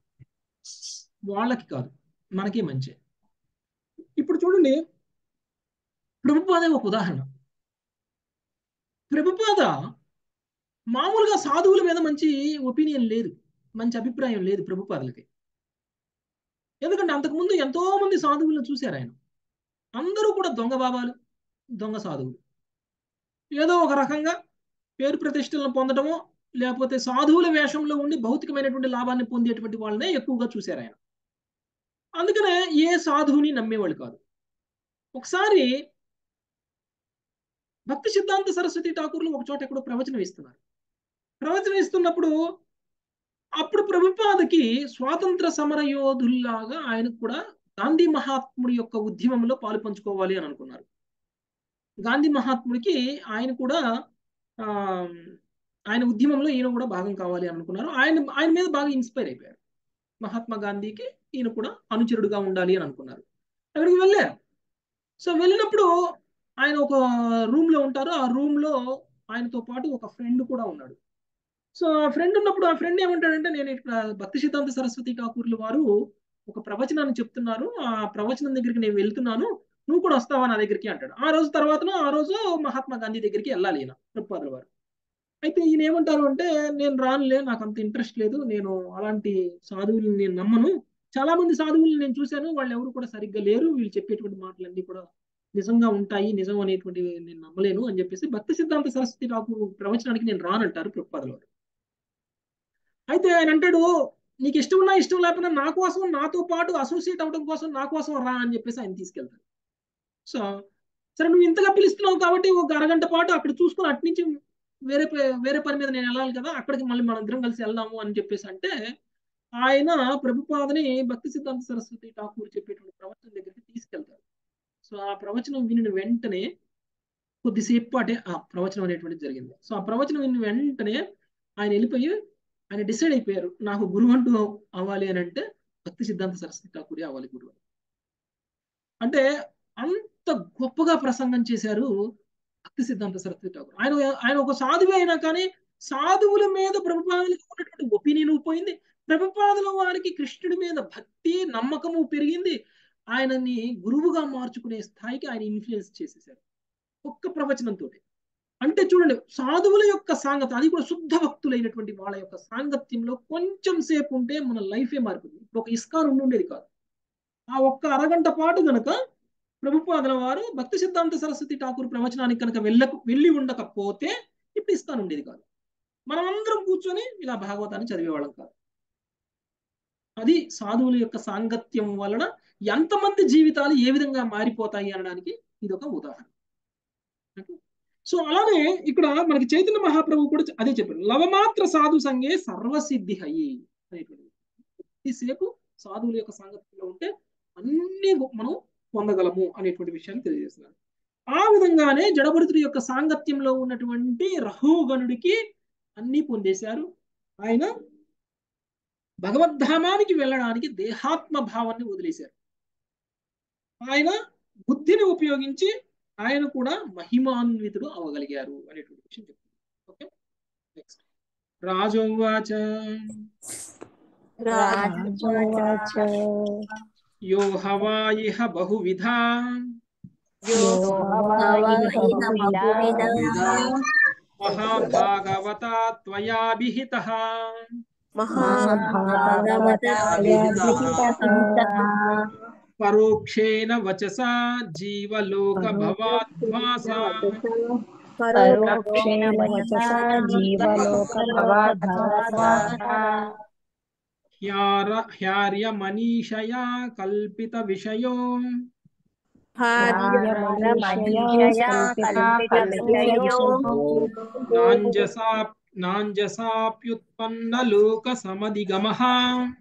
వాళ్ళకి కాదు మనకి మంచి. ఇప్పుడు చూడండి ప్రభుపాద ఒక ఉదాహరణ. ప్రభుపాద మామూలుగా సాధువుల మీద మంచి ఒపీనియన్ లేదు. మంచి అభిప్రాయం లేదు ప్రభుపాదులకి ఎందుకంటే అంతకుముందు ఎంతో మంది సాధువులను చూశారు ఆయన. అందరూ కూడా దొంగ బాబాలు దొంగ సాధువులు. ఏదో ఒక రకంగా పేరు ప్రతిష్టలను పొందడమో లేకపోతే సాధువుల వేషంలో ఉండి భౌతికమైనటువంటి లాభాన్ని పొందేటువంటి వాళ్ళనే ఎక్కువగా చూశారు ఆయన. అందుకనే ఏ సాధువుని నమ్మేవాళ్ళు కాదు. ఒకసారి భక్తి సిద్ధాంత సరస్వతి ఠాకూర్లు ఒక చోట ఎక్కడో ప్రవచనం ఇస్తున్నారు. ప్రవచనం ఇస్తున్నప్పుడు అప్పుడు ప్రభుపాదకి స్వాతంత్ర సమర యోధుల్లాగా ఆయన కూడా గాంధీ మహాత్ముడి యొక్క ఉద్యమంలో పాలు పంచుకోవాలి అని అనుకున్నారు. గాంధీ మహాత్ముడికి ఆయన కూడా ఆ ఆయన ఉద్యమంలో ఈయన కూడా భాగం కావాలి అని అనుకున్నారు. ఆయన ఆయన మీద బాగా ఇన్స్పైర్ అయిపోయారు. మహాత్మా గాంధీకి ఈయన కూడా అనుచరుడుగా ఉండాలి అని అనుకున్నారు. అక్కడికి వెళ్ళారు. సో వెళ్ళినప్పుడు ఆయన ఒక రూమ్లో ఉంటారు. ఆ రూమ్లో ఆయనతో పాటు ఒక ఫ్రెండ్ కూడా ఉన్నాడు. సో ఆ ఫ్రెండ్ ఉన్నప్పుడు ఆ ఫ్రెండ్ ఏమంటాడంటే నేను ఇక్కడ భక్తి సిద్ధాంత సరస్వతి ఠాకూర్లు వారు ఒక ప్రవచనాన్ని చెప్తున్నారు. ఆ ప్రవచనం దగ్గరికి నేను వెళ్తున్నాను. నువ్వు కూడా వస్తావా నా దగ్గరికి అంటాడు. ఆ రోజు తర్వాత ఆ రోజు మహాత్మా గాంధీ దగ్గరికి వెళ్ళాలి ఈయన ప్రభుపాదుల వారు. అయితే ఈయన ఏమంటారు అంటే నేను రానులే నాకు అంత ఇంట్రెస్ట్ లేదు నేను అలాంటి సాధువులను నేను నమ్మను. చాలా మంది సాధువులు నేను చూశాను. వాళ్ళు ఎవరు కూడా సరిగ్గా లేరు. వీళ్ళు చెప్పేటువంటి మాటలన్నీ కూడా నిజంగా ఉంటాయి. నిజం అనేటువంటి నేను నమ్మలేను అని చెప్పేసి భక్తి సిద్ధాంత సరస్వతి నాకు ప్రవచనానికి నేను రానంటారు ప్రభుపాదుల వారు. అయితే ఆయన అంటాడు నీకు ఇష్టం ఉన్నా ఇష్టం లేకపోయినా నా కోసం నాతో పాటు అసోసియేట్ అవడం కోసం నా కోసం రా అని చెప్పేసి ఆయన తీసుకెళ్తాడు. సో సరే నువ్వు ఇంతగా పిలుస్తున్నావు కాబట్టి ఒక అరగంట పాటు అక్కడ చూసుకుని అటు నుంచి వేరే వేరే పని మీద నేను వెళ్ళాలి కదా అక్కడికి మళ్ళీ మనం ఇద్దరం కలిసి వెళ్దాము అని చెప్పేసి అంటే ఆయన ప్రభుపాదని భక్తి సిద్ధాంత సరస్వతి ఠాకూర్ చెప్పేటువంటి ప్రవచనం దగ్గరికి తీసుకెళ్తారు సో ఆ ప్రవచనం వినిన వెంటనే కొద్దిసేపు పాటే ఆ ప్రవచనం అనేటువంటిది జరిగింది. సో ఆ ప్రవచనం విని వెంటనే ఆయన వెళ్ళిపోయి ఆయన డిసైడ్ అయిపోయారు నాకు గురువు అంటూ అవ్వాలి అని అంటే భక్తి సిద్ధాంత సరస్వతి ఠాకూరే అవ్వాలి గురువు అంటే అంత గొప్పగా ప్రసంగం చేశారు భక్తి సిద్ధాంత సరస్వతి ఠాకూర్. ఆయన ఆయన ఒక సాధువే అయినా కానీ సాధువుల మీద ప్రభుపాదులకు ఉన్నటువంటి ఒపీనియన్ పోయింది ప్రభుపాదుల వారికి కృష్ణుడి మీద భక్తి నమ్మకము పెరిగింది. ఆయనని గురువుగా మార్చుకునే స్థాయికి ఆయన ఇన్ఫ్లుయెన్స్ చేసేసారు. ఒక్క ప్రవచనంతో అంటే చూడండి సాధువుల యొక్క సాంగత్యం అది కూడా శుద్ధ భక్తులైనటువంటి వాళ్ళ యొక్క సాంగత్యంలో కొంచెం సేపు ఉంటే మన లైఫే మారిపోతుంది. ఇప్పుడు ఒక ఇస్కాన్ ఉండేది కాదు. ఆ ఒక్క అరగంట పాటు గనక ప్రభుపాదల వారు భక్తి సిద్ధాంత సరస్వతి ఠాకూర్ ప్రవచనానికి కనుక వెళ్ళకు వెళ్ళి ఉండకపోతే ఇప్పుడు ఇస్కాన్ ఉండేది కాదు. మనం అందరం కూర్చొని ఇలా భాగవతాన్ని చదివేవాళ్ళం కాదు. అది సాధువుల యొక్క సాంగత్యం వలన ఎంతమంది జీవితాలు ఏ విధంగా మారిపోతాయి అనడానికి ఇది ఒక ఉదాహరణ సో అలానే ఇక్కడ మనకి చైతన్య మహాప్రభు కూడా అదే చెప్పారు లవమాత్ర సాధు సంగే సర్వసిద్ధి హయి అనేటువంటి సేపు సాధువుల యొక్క సాంగత్యంలో ఉంటే అన్ని మనం పొందగలము అనేటువంటి విషయాన్ని తెలియజేస్తున్నారు ఆ విధంగానే జడభరతుడి యొక్క సాంగత్యంలో ఉన్నటువంటి రహోగణుడికి అన్ని పొందేశారు. ఆయన భగవద్ధామానికి వెళ్ళడానికి దేహాత్మ భావాన్ని వదిలేశారు. ఆయన బుద్ధిని ఉపయోగించి ఆయన కూడా మహిమాన్వితుడు అవగలిగారు అనేటువంటి విషయం చెప్తుంది. ఓకే నెక్స్ట్ రాజోవాచ. యో హవా ఇహ బహువిధా. మహాభాగవత త్వయాభిహిత పరోక్షేణ వచసా జీవలోక భవాద్వాస హ్యార్య మనీషయా కల్పిత విషయో నాంజసాప్యుత్పన్న లోక సమధిగమ అత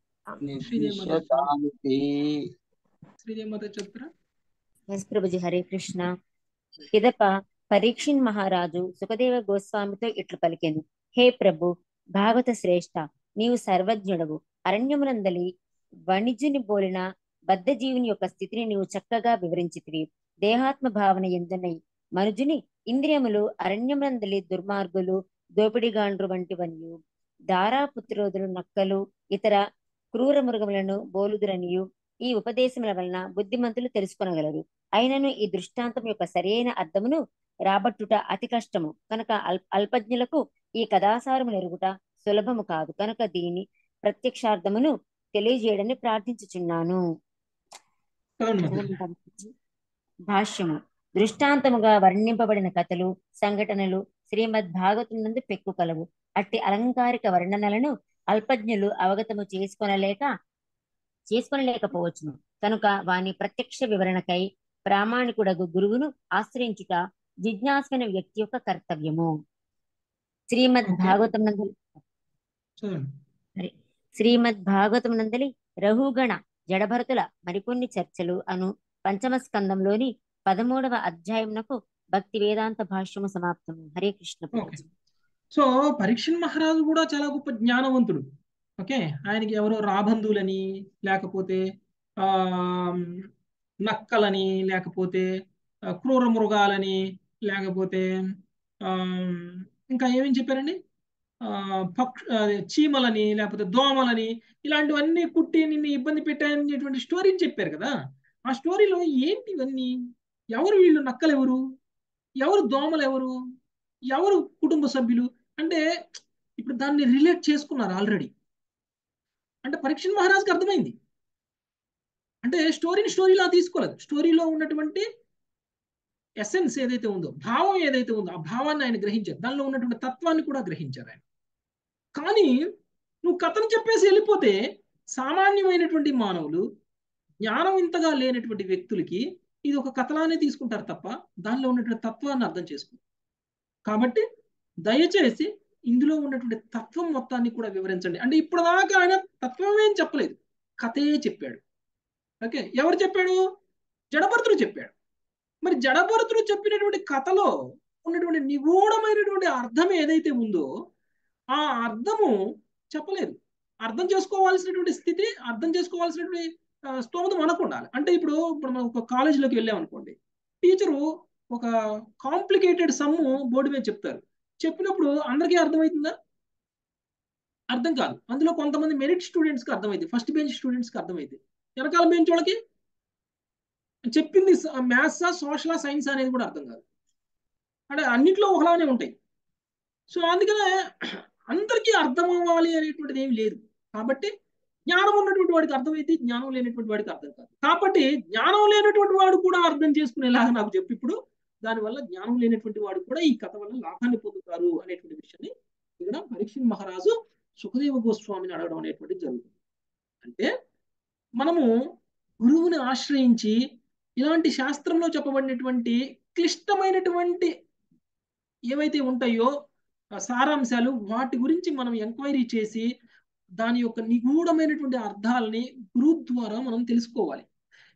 ఎస్ ప్రభుజీ హరే కృష్ణ. పిదప పరీక్షిన్ మహారాజు సుఖదేవ గోస్వామితో ఇట్లు పలికెను. హే ప్రభు భాగవత శ్రేష్ఠ నీవు సర్వజ్ఞుడవు. అరణ్యమునందలి వణిజుని బోలిన బద్ధ జీవుని యొక్క స్థితిని నీవు చక్కగా వివరించితివి. దేహాత్మ భావన ఎందునై? మనుజుని ఇంద్రియములు అరణ్యమునందలి దుర్మార్గులు దోపిడిగాండ్రు వంటివనియు. దారాపుత్రోదులు నక్కలు ఇతర క్రూర మృగములను బోలుదురనియు. ఈ ఉపదేశముల వలన బుద్ధిమంతులు తెలుసుకొనగలరు. అయినను ఈ దృష్టాంతం యొక్క సరైన అర్థమును రాబట్టుట అతి కష్టము. కనుక అల్ అల్పజ్ఞులకు ఈ కథాసారము ఎరుగుట సులభము కాదు. కనుక దీని ప్రత్యక్షార్థమును తెలియజేయడని ప్రార్థించుచున్నాను. భాష్యము. దృష్టాంతముగా వర్ణింపబడిన కథలు సంఘటనలు శ్రీమద్ భాగవతం పెక్కు కలవు అట్టి అలంకారిక వర్ణనలను అల్పజ్ఞులు అవగతము చేసుకొనలేక చేసుకొనలేకపోవచ్చును. కనుక వాని ప్రత్యక్ష వివరణకై ప్రామాణికుడగు గురువును ఆశ్రయించుట జిజ్ఞాసుని వ్యక్తి యొక్క కర్తవ్యము. శ్రీమద్ భాగవతం నందలి శ్రీమద్ భాగవతం నందలి రహుగణ జడభరతుల మరికొన్ని చర్చలు అను పంచమ స్కందంలోని పదమూడవ అధ్యాయమునకు భక్తి వేదాంత భాష్యము సమాప్తము. హరే కృష్ణ. సో పరీక్షణ్ మహారాజు కూడా చాలా గొప్ప జ్ఞానవంతుడు. ఓకే? ఆయనకి ఎవరో రాబంధువులని లేకపోతే ఆ నక్కలని లేకపోతే క్రూర మృగాలని లేకపోతే ఆ, ఇంకా ఏమేమి చెప్పారండి? ఆ, పక్ష చీమలని లేకపోతే దోమలని ఇలాంటివన్నీ కుట్టి నిన్ను ఇబ్బంది పెట్టాయనేటువంటి స్టోరీని చెప్పారు కదా? ఆ స్టోరీలో ఏంటి ఇవన్నీ? ఎవరు వీళ్ళు నక్కలు ఎవరు ఎవరు దోమలు ఎవరు ఎవరు కుటుంబ సభ్యులు? అంటే ఇప్పుడు దాన్ని రిలేట్ చేసుకున్నారు ఆల్రెడీ. అంటే పరీక్ష మహారాజ్కి అర్థమైంది. అంటే స్టోరీని స్టోరీలా తీసుకోలేదు. స్టోరీలో ఉన్నటువంటి ఎసెన్స్ ఏదైతే ఉందో భావం ఏదైతే ఉందో ఆ భావాన్ని ఆయన గ్రహించారు. దానిలో ఉన్నటువంటి తత్వాన్ని కూడా గ్రహించారు ఆయన. కానీ నువ్వు కథను చెప్పేసి వెళ్ళిపోతే సామాన్యమైనటువంటి మానవులు జ్ఞానం ఇంతగా లేనటువంటి వ్యక్తులకి ఇది ఒక కథలానే తీసుకుంటారు తప్ప దానిలో ఉన్నటువంటి తత్వాన్ని అర్థం చేసుకుంటారు కాబట్టి దయచేసి ఇందులో ఉన్నటువంటి తత్వం మొత్తాన్ని కూడా వివరించండి. అంటే ఇప్పుడు దాకా ఆయన తత్వం ఏం చెప్పలేదు. కథే చెప్పాడు. ఓకే? ఎవరు చెప్పాడు? జడభరతుడు చెప్పాడు. మరి జడభరతుడు చెప్పినటువంటి కథలో ఉన్నటువంటి నిగూఢమైనటువంటి అర్థం ఏదైతే ఉందో ఆ అర్థము చెప్పలేదు. అర్థం చేసుకోవాల్సినటువంటి స్థితి అర్థం చేసుకోవాల్సినటువంటి స్తోమత మనకు ఉండాలి. అంటే ఇప్పుడు ఇప్పుడు మనం ఒక కాలేజీలోకి వెళ్ళామనుకోండి. టీచరు ఒక కాంప్లికేటెడ్ సమ్ము బోర్డు మీద చెప్తారు. చెప్పినప్పుడు అందరికీ అర్థమవుతుందా? అర్థం కాదు. అందులో కొంతమంది మెరిట్ స్టూడెంట్స్కి అర్థమైంది ఫస్ట్ బెంచ్ స్టూడెంట్స్కి అర్థమైంది వెనకాల బెంచ్ వాళ్ళకి చెప్పింది మ్యాథ్సా సోషలా సైన్స్ అనేది కూడా అర్థం కాదు. అంటే అన్నిట్లో ఒకలానే ఉంటాయి. సో అందుకనే అందరికీ అర్థం అవ్వాలి అనేటువంటిది ఏమి లేదు. కాబట్టి జ్ఞానం ఉన్నటువంటి వాడికి అర్థమైతే జ్ఞానం లేనటువంటి వాడికి అర్థం కాదు. కాబట్టి జ్ఞానం లేనటువంటి వాడు కూడా అర్థం చేసుకునేలాగా నాకు చెప్పి. ఇప్పుడు దానివల్ల జ్ఞానం లేనటువంటి వాడు కూడా ఈ కథ వల్ల లాభాన్ని పొందుతారు అనేటువంటి విషయాన్ని ఇక్కడ పరీక్ష మహారాజు సుఖదేవ గోస్వామిని అడగడం అనేటువంటిది జరుగుతుంది. అంటే మనము గురువుని ఆశ్రయించి ఇలాంటి శాస్త్రంలో చెప్పబడినటువంటి క్లిష్టమైనటువంటి ఏవైతే ఉంటాయో సారాంశాలు వాటి గురించి మనం ఎంక్వైరీ చేసి దాని యొక్క నిగూఢమైనటువంటి అర్థాలని గురువు ద్వారా మనం తెలుసుకోవాలి.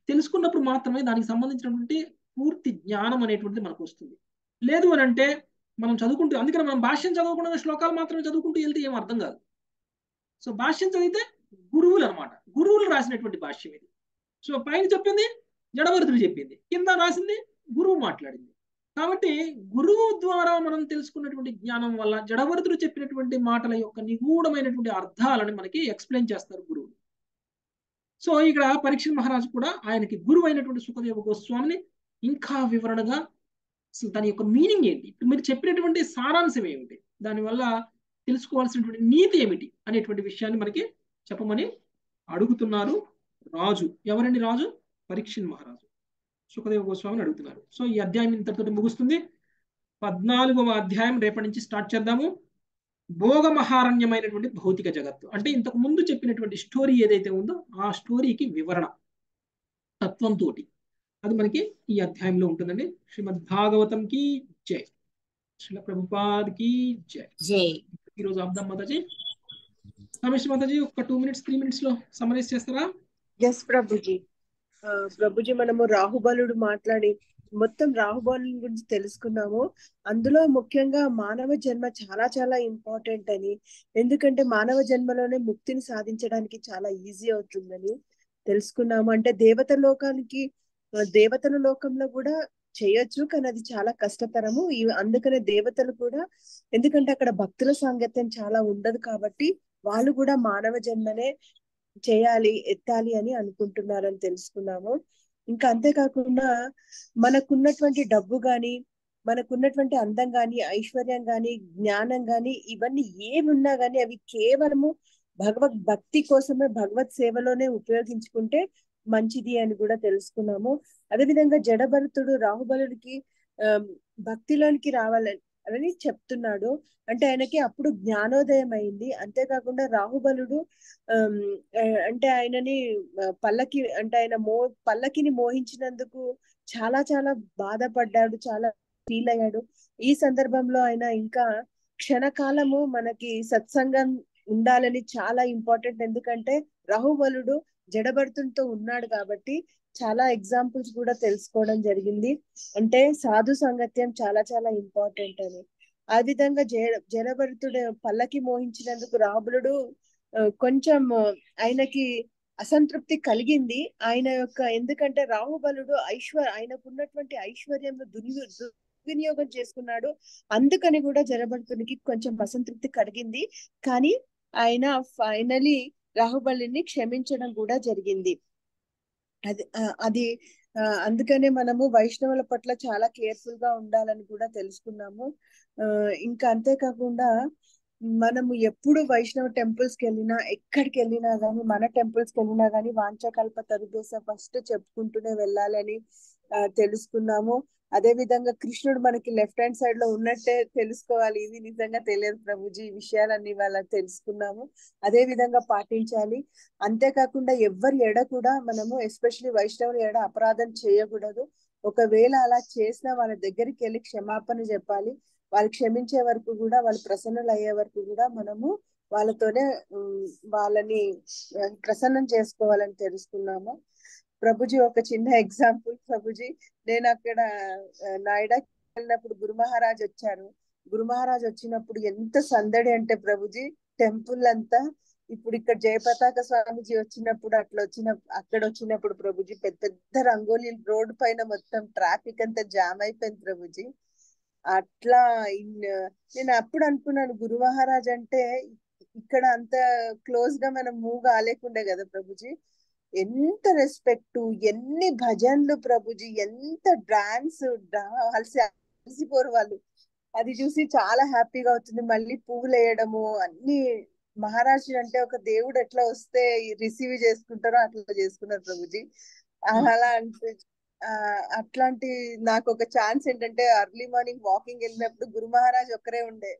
తెలుసుకున్నప్పుడు మాత్రమే దానికి సంబంధించినటువంటి పూర్తి జ్ఞానం అనేటువంటిది మనకు వస్తుంది లేదు అని అంటే మనం చదువుకుంటూ అందుకని మనం భాష్యం చదవకుండా శ్లోకాలు మాత్రమే చదువుకుంటూ వెళ్తే ఏం అర్థం కాదు. సో భాష్యం చదివితే గురువులు అనమాట గురువులు రాసినటువంటి భాష్యం ఇది. సో పైన చెప్పింది జడవరుతులు చెప్పింది. కింద రాసింది గురువు మాట్లాడింది. కాబట్టి గురువు ద్వారా మనం తెలుసుకున్నటువంటి జ్ఞానం వల్ల జడవరుతులు చెప్పినటువంటి మాటల యొక్క నిగూఢమైనటువంటి అర్థాలను మనకి ఎక్స్ప్లెయిన్ చేస్తారు గురువు సో ఇక్కడ పరీక్ష మహారాజు కూడా ఆయనకి గురువు అయినటువంటి సుఖదేవ గోస్వామిని ఇంకా వివరణగా అసలు దాని యొక్క మీనింగ్ ఏంటి? ఇప్పుడు మీరు చెప్పినటువంటి సారాంశం ఏమిటి? దానివల్ల తెలుసుకోవాల్సినటువంటి నీతి ఏమిటి అనేటువంటి విషయాన్ని మనకి చెప్పమని అడుగుతున్నారు రాజు. ఎవరండి రాజు? పరీక్షన్ మహారాజు. సుఖదేవ గోస్వామిని అడుగుతున్నారు. సో ఈ అధ్యాయం ఇంతటితో ముగుస్తుంది. పద్నాలుగవ అధ్యాయం రేపటి నుంచి స్టార్ట్ చేద్దాము. భోగమహారణ్యమైనటువంటి భౌతిక జగత్తు. అంటే ఇంతకు ముందు చెప్పినటువంటి స్టోరీ ఏదైతే ఉందో ఆ స్టోరీకి వివరణ. తత్వంతో అది మనకి ఈ అధ్యాయంలో ఉంటుందండి. శ్రీమద్ భాగవతం కి జై. శ్రీల ప్రభుపాద్కి జై. జై. ఈరోజు అబ్దాం మాతాజీ. రమేష్ మాతాజీ ఒక టూ మినిట్స్ త్రీ మినిట్స్లో సమరైజ్ చేస్తారా? ఎస్ ప్రభుజీ ప్రభుజీ మనము రాహుబలుడు మాట్లాడి మొత్తం రాహుబలు గురించి తెలుసుకున్నాము. అందులో ముఖ్యంగా మానవ జన్మ చాలా చాలా ఇంపార్టెంట్ అని. ఎందుకంటే మానవ జన్మలోనే ముక్తిని సాధించడానికి చాలా ఈజీ అవుతుందని తెలుసుకున్నాము. అంటే దేవత లోకానికి దేవతల లోకంలో కూడా చేయొచ్చు కానీ అది చాలా కష్టతరము. అందుకనే దేవతలు కూడా ఎందుకంటే అక్కడ భక్తుల సాంగత్యం చాలా ఉండదు కాబట్టి వాళ్ళు కూడా మానవ జన్మనే చేయాలి ఎత్తాలి అని అనుకుంటున్నారని తెలుసుకున్నాము. ఇంకా అంతేకాకుండా మనకున్నటువంటి డబ్బు గాని మనకున్నటువంటి అందం గాని ఐశ్వర్యం గాని జ్ఞానం గాని ఇవన్నీ ఏమి ఉన్నా గాని అవి కేవలము భగవద్ భక్తి కోసమే భగవత్ సేవలోనే ఉపయోగించుకుంటే మంచిది అని కూడా తెలుసుకున్నాము. అదేవిధంగా జడభరతుడు రాహుబలుడికి భక్తిలోనికి రావాలని అని చెప్తున్నాడు. అంటే ఆయనకి అప్పుడు జ్ఞానోదయం అయింది. అంతేకాకుండా రాహుబలుడు అంటే ఆయనని పల్లకి అంటే ఆయన మో పల్లకిని మోహించినందుకు చాలా చాలా బాధపడ్డాడు. చాలా ఫీల్ అయ్యాడు. ఈ సందర్భంలో ఆయన ఇంకా క్షణకాలము మనకి సత్సంగం ఉండాలని చాలా ఇంపార్టెంట్. ఎందుకంటే రాహుబలుడు జడభరతునితో ఉన్నాడు కాబట్టి చాలా ఎగ్జాంపుల్స్ కూడా తెలుసుకోవడం జరిగింది. అంటే సాధు సాంగత్యం చాలా చాలా ఇంపార్టెంట్ అని. ఆ విధంగా జడ జడభరతుడు పల్లకి మోహించినందుకు రాబులుడు కొంచెం ఆయనకి అసంతృప్తి కలిగింది. ఆయన యొక్క ఎందుకంటే రాహుబలుడు ఐశ్వర్ ఆయనకున్నటువంటి ఐశ్వర్యంలో దుర్వి దుర్వినియోగం చేసుకున్నాడు. అందుకని కూడా జడభరతునికి కొంచెం అసంతృప్తి కలిగింది. కానీ ఆయన ఫైనలీ రాహుబలిని క్షమించడం కూడా జరిగింది. అది అది అందుకనే మనము వైష్ణవుల పట్ల చాలా కేర్ఫుల్గా ఉండాలని కూడా తెలుసుకున్నాము. ఆ, ఇంకా అంతేకాకుండా మనము ఎప్పుడు వైష్ణవ టెంపుల్స్కి వెళ్ళినా ఎక్కడికి వెళ్ళినా గానీ మన టెంపుల్స్కి వెళ్ళినా గానీ వాంఛకల్ప తరుదేశ ఫస్ట్ చెప్పుకుంటూనే వెళ్ళాలని తెలుసుకున్నాము. అదే విధంగా కృష్ణుడు మనకి లెఫ్ట్ హ్యాండ్ సైడ్లో ఉన్నట్టే తెలుసుకోవాలి. ఇది నిజంగా తెలియదు ప్రభుజీ. ఈ విషయాలన్నీ వాళ్ళ తెలుసుకున్నాము. అదే విధంగా పాటించాలి. అంతేకాకుండా ఎవ్వరి ఎడ కూడా మనము ఎస్పెషల్లీ వైష్ణవుల ఎడ అపరాధం చేయకూడదు. ఒకవేళ అలా చేసిన వాళ్ళ దగ్గరికి వెళ్ళి క్షమాపణ చెప్పాలి. వాళ్ళు క్షమించే వరకు కూడా వాళ్ళు ప్రసన్నులు అయ్యే వరకు కూడా మనము వాళ్ళతోనే వాళ్ళని ప్రసన్నం చేసుకోవాలని తెలుసుకున్నాము. ప్రభుజీ ఒక చిన్న ఎగ్జాంపుల్. ప్రభుజీ నేను అక్కడ ఆ, వెళ్ళినప్పుడు గురు మహారాజ్ వచ్చారు. గురు మహారాజ్ వచ్చినప్పుడు ఎంత సందడి అంటే ప్రభుజీ టెంపుల్ అంతా ఇప్పుడు ఇక్కడ జయపతాక స్వామిజీ వచ్చినప్పుడు అట్లా వచ్చిన అక్కడ వచ్చినప్పుడు ప్రభుజీ పెద్ద పెద్ద రంగోలీలు రోడ్డు పైన మొత్తం ట్రాఫిక్ అంతా జామ్ అయిపోయింది ప్రభుజీ. అట్లా నేను అప్పుడు అనుకున్నాను గురు మహారాజ్ అంటే ఇక్కడ అంత క్లోజ్గా మనం మూవ్ కాలేకుండే కదా ప్రభుజీ. ఎంత రెస్పెక్ట్ ఎన్ని భజన్లు ప్రభుజీ ఎంత డాన్స్ అలసి అలసిపోరు వాళ్ళు. అది చూసి చాలా హ్యాపీగా అవుతుంది. మళ్ళీ పువ్వులు వేయడము అన్ని మహారాష్ట్ర అంటే ఒక దేవుడు ఎట్లా వస్తే రిసీవ్ చేసుకుంటారో అట్లా చేసుకున్నారు ప్రభుజీ. అలా అంటే ఆ, అట్లాంటి నాకు ఒక ఛాన్స్ ఏంటంటే అర్లీ మార్నింగ్ వాకింగ్ వెళ్ళినప్పుడు గురు మహారాజ్ ఒక్కరే ఉండే.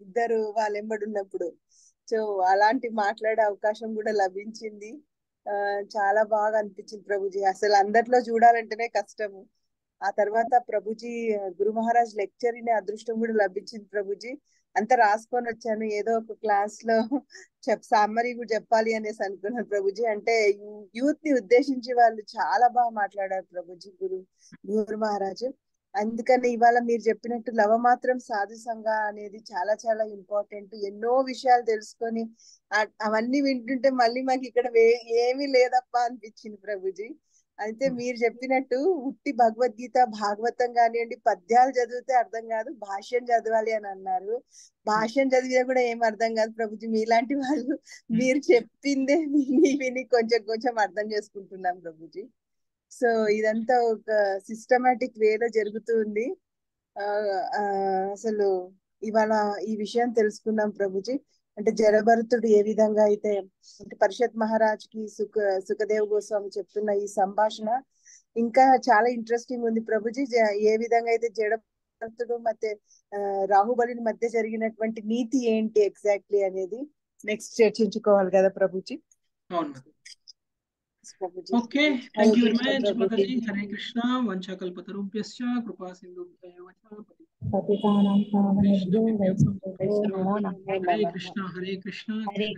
ఇద్దరు వాళ్ళ ఎంబడి ఉన్నప్పుడు సో అలాంటి మాట్లాడే అవకాశం కూడా లభించింది. చాలా బాగా అనిపించింది ప్రభుజీ. అసలు అందరిలో చూడాలంటేనే కష్టము. ఆ తర్వాత ప్రభుజీ గురు మహారాజ్ లెక్చర్ వినే అదృష్టం కూడా లభించింది ప్రభుజీ. అంతా రాసుకొని వచ్చాను. ఏదో ఒక క్లాస్లో చెప్ సమ్మరీ కూడా చెప్పాలి అనేసి అనుకున్నాను ప్రభుజీ. అంటే యూత్ని ఉద్దేశించి వాళ్ళు చాలా బాగా మాట్లాడారు ప్రభుజీ గురు గురు మహారాజు. అందుకని ఇవాళ మీరు చెప్పినట్టు లవ మాత్రం సాధు సంఘ అనేది చాలా చాలా ఇంపార్టెంట్. ఎన్నో విషయాలు తెలుసుకొని అవన్నీ వింటుంటే మళ్ళీ మాకు ఇక్కడ ఏమీ లేదప్పా అనిపించింది ప్రభుజీ. అయితే మీరు చెప్పినట్టు ఉట్టి భగవద్గీత భాగవతం కానివ్వండి పద్యాలు చదివితే అర్థం కాదు భాష్యం చదవాలి అని అన్నారు. భాష్యం చదివినా కూడా ఏం అర్థం కాదు ప్రభుజీ. మీలాంటి వాళ్ళు మీరు చెప్పిందే విని విని కొంచెం కొంచెం అర్థం చేసుకుంటున్నాం ప్రభుజీ. సో ఇదంతా ఒక సిస్టమేటిక్ వేలో జరుగుతుంది అసలు ఇవాళ ఈ విషయం తెలుసుకున్నాం ప్రభుజీ. అంటే జడభరతుడు ఏ విధంగా అయితే అంటే పరిషత్ మహారాజ్కి సుఖ సుఖదేవ్ గోస్వామి చెప్తున్న ఈ సంభాషణ ఇంకా చాలా ఇంట్రెస్టింగ్ ఉంది ప్రభుజీ. ఏ విధంగా అయితే జడభరతుడు మధ్య రాహుబలిని మధ్య జరిగినటువంటి నీతి ఏంటి ఎగ్జాక్ట్లీ అనేది నెక్స్ట్ చర్చించుకోవాలి కదా Prabhuji. Prabhuji okay Hare thank you very Krishna much Prabhuji Mataji Hare Krishna వంశాకల్పతరుభ్యశ్చ కృపా సింధు పతితానాం పావనేభ్యో వైష్ణవేభ్యో నమో హరే